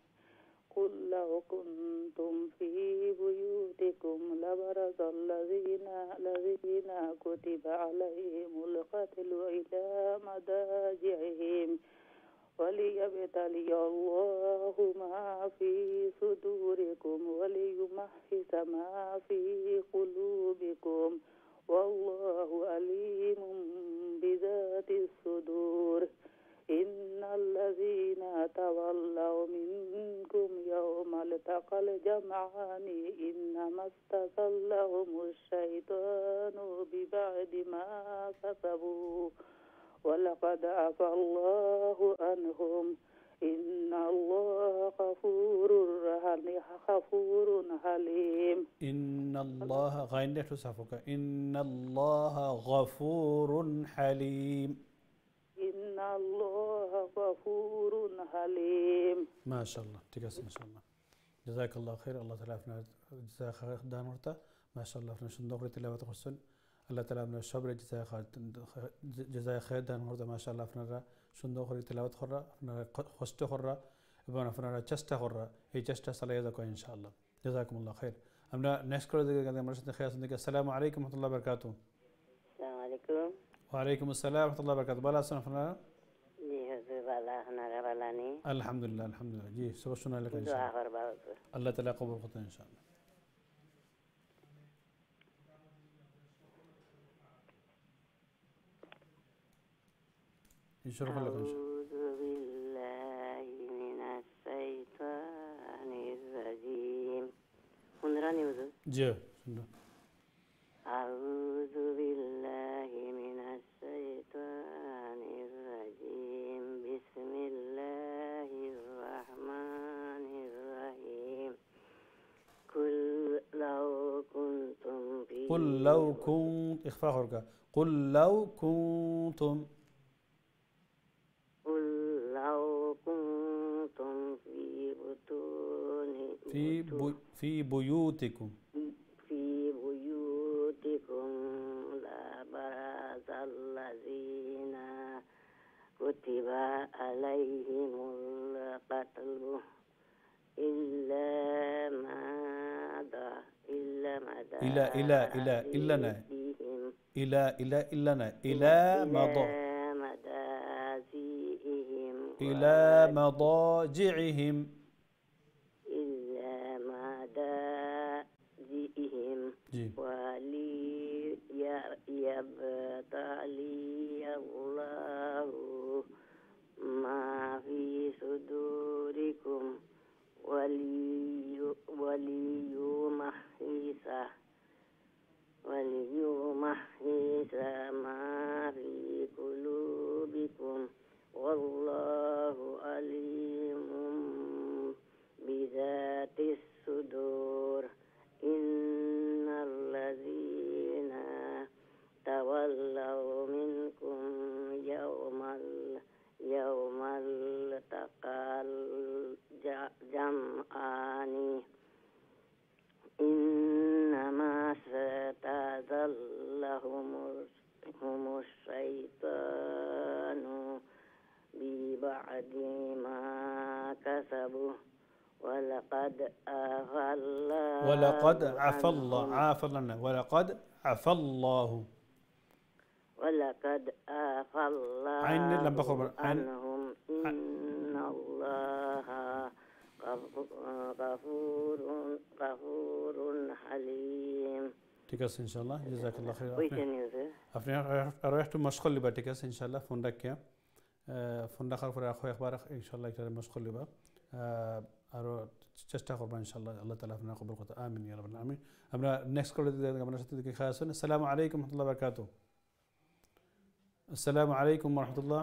قل لو كنتم في بيوتكم لبرز الذين الذين كتب عليهم القتل إلى مضاجعهم. وليبتلي الله ما في صدوركم وليمحص ما في قلوبكم. والله عليم بذات الصدور. إن الذين تولوا منكم يوم التقى الجمعان إنما استزلهم الشيطان ببعد ما كسبوا. ولقد عفى الله عنهم. إن الله غفور غفور حليم. إن الله غين تصفك إن الله غفور حليم. إن الله غفور حليم. ما شاء الله. تقص ما شاء الله. جزاك الله خير. الله تعالى جزاك خير. دان ورتا ما شاء الله. فينا شندوق تلاوة خصن الله تعالى من الشبر جزاك خير. جزاك خير. دان ورتا ما شاء الله. সুন্দর করে তেলাওয়াত করা আপনারা কষ্ট করা এবং আপনারা চেষ্টা করা এই চেষ্টা চালিয়ে যাক ইনশাআল্লাহ জাযাকুমুল্লাহ খাইর আমরা নেক্সট করে দিকে আমাদের সাথে খেয়ে আসুন দেখি আসসালামু আলাইকুম ওয়া রহমতুল্লাহ বরকাত ওয়ালাইকুম আসসালাম রহমতুল্লাহ বরকাত ভালো আছেন আপনারা আলহামদুলিল্লাহ আলহামদুলিল্লাহ জি সব শোনা আল্লাহ তালা কবর করতেন ইনশাআল্লাহ يشرف لك ان شاء الله راني وزوز جا أعوذ بالله من الشيطان الرجيم. بسم الله الرحمن الرحيم. قل لو كنتم في قل لو كنت إخفاء قل لو كنتم بيوتكم. في بيوتكم لبرز الذين كتب عليهم القتل إلا ما إلا ما دا إلى إلى إلى إلنا أيديهم إلى إلى إلنا إلى مضى إلى مضاجعهم إلا مدازئهم جي وليبتلي الله ما في صدوركم ولي وليمحص وليمحص ما في قلوبكم والله عليم بذات الصدور إن الذين تولوا منكم يوم ال يوم التقى الجمعان إنما ستذلهم هم الشيطان ببعد ما كسبوا ولقد عفى الله ولقد عفى الله عافى لنا ولقد عفى الله. ولقد عفى الله عن لم بخبر عنهم إن الله غفور غفور حليم. تكاس ان شاء الله جزاك الله خير افني رحت مشغول لبا تكاس ان شاء الله فندك يا فندك خبر اخو أخبارك ان شاء الله مشغول لبا চেষ্টা করবো ইনশাআল্লাহ আল্লাহ তালা আপনার কবর কথা আমিন ইয়া রাব্বাল আমিন আমরা নেক্সট করে দিতে আপনার সাথে দেখে খাওয়া আসুন আসসালামু আলাইকুম রহমতুল্লাহ বরকাত আসসালামু আলাইকুম রহমতুল্লাহ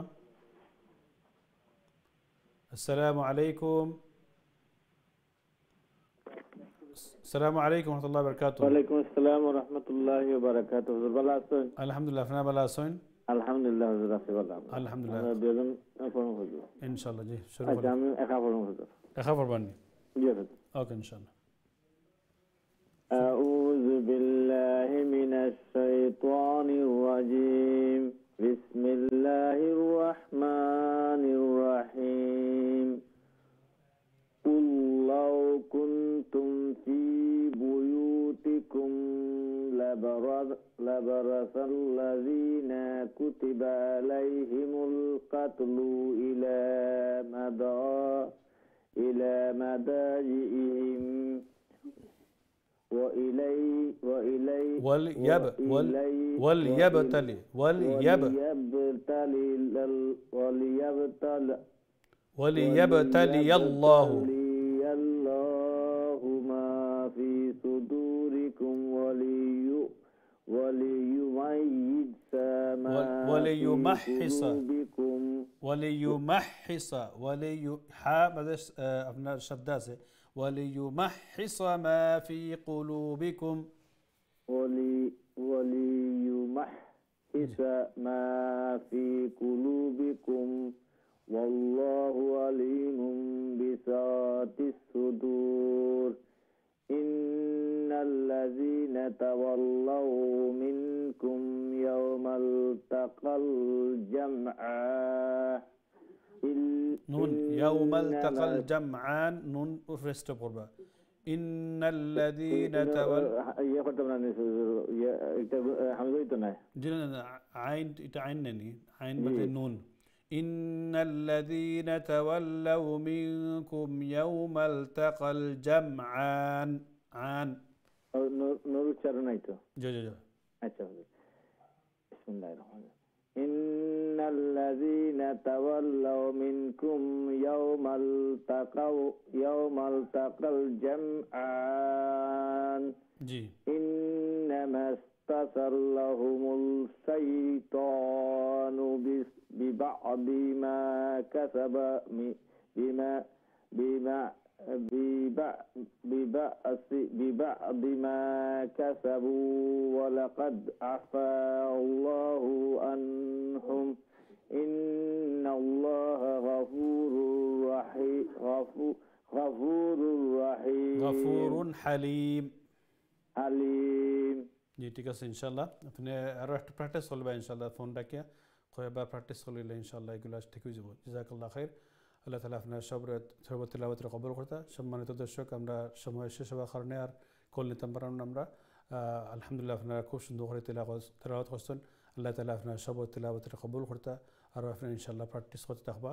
আসসালামু আলাইকুম আসসালামু আলাইকুম রহমতুল্লাহ বরকাত ওয়ালাইকুম আসসালাম ওয়া রাহমাতুল্লাহি ওয়া বারাকাতুহু হুজুর ভালো আছেন আলহামদুলিল্লাহ আপনার ভালো আছেন আলহামদুলিল্লাহ হুজুর আছি ভালো আলহামদুলিল্লাহ আমরা দুজন পড়ুন হুজুর ইনশাআল্লাহ জি শুরু আচ্ছা করুন আমি একা পড়ুন হুজুর দেখা جبل أوكي إن شاء الله. أعوذ بالله من الشيطان الرجيم. بسم الله الرحمن الرحيم. قل لو كنتم في بيوتكم لبرز, لبرز الذين كتب عليهم القتل إلى مدار إلى مضاجعهم وإلي وإلي وليب وليبتلي وليب وليبتلي وليبتلي وليبتلي الله الله ما في صدوركم ولي وليميز ما ول- وليمحص. وليمحص ولي حاء آه، أبناء الشداسة. وليمحص ما في قلوبكم. ولي وليمحص ما في قلوبكم. والله عليم بذات الصدور. الذين تولوا منكم يوم التقى الجمعان نون يوم التقى الجمعان نون أفرست قربا إن الذين تولوا إيه، إيه عين عين عين إيه. بدل نون. إن الذين تولوا منكم يوم التقى الجمعان عن আইন বাদে নুন ইন্নাল্লাযীনা তাওয়াল্লাউ মিনকুম ইয়াউমাল তাকাল জামআন আন নূর উচ্চারণ নাই তো জি জি জি আচ্ছা বিসমিল্লাহির রহমানির إن الذين تولوا منكم يوم التقوا يوم التقى الجمعان জি إنما استثلهم الشيطان بس- ببعض ما كسب م- بما بما ببع- ببأس ببعض ما كسبوا ولقد عفا الله عنهم إن الله غفور رحيم غفور غفور رحيم গফুরুন হালিম হালিম জি ঠিক আছে ইনশাল্লাহ আপনি আরও একটু প্র্যাকটিস করবে ইনশাল্লাহ ফোন ডাকিয়া কয়েকবার প্র্যাকটিস করলে ইনশাল্লাহ এগুলো ঠিক হয়ে যাব জাজাকাল্লাহ খাইর আল্লাহ তালা আপনার সব সর্বতিলাবতের কবল করতা সম্মানিত দর্শক আমরা সময় শেষ হওয়ার কারণে আর কল নিতাম পারাম আমরা আলহামদুলিল্লাহ আপনারা খুব সুন্দর করে তেলাওয়াত করছেন আল্লাহ তালা আপনার সব তেলাওয়াতের কবল করতা আর আপনার ইনশাল্লাহ প্র্যাকটিস করতে থাকবা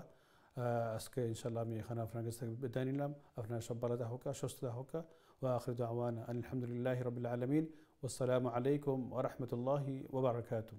আজকে ইনশাল্লাহ আমি এখানে আপনার কাছ থেকে বিদায় নিলাম আপনার সব বালাদা হোকা সুস্থতা হোকা ও আখরিদ আওয়ান আলহামদুলিল্লাহ রবিল আলমিন ওসালামু আলাইকুম ওরহমতুল্লাহি ওবরাকাতু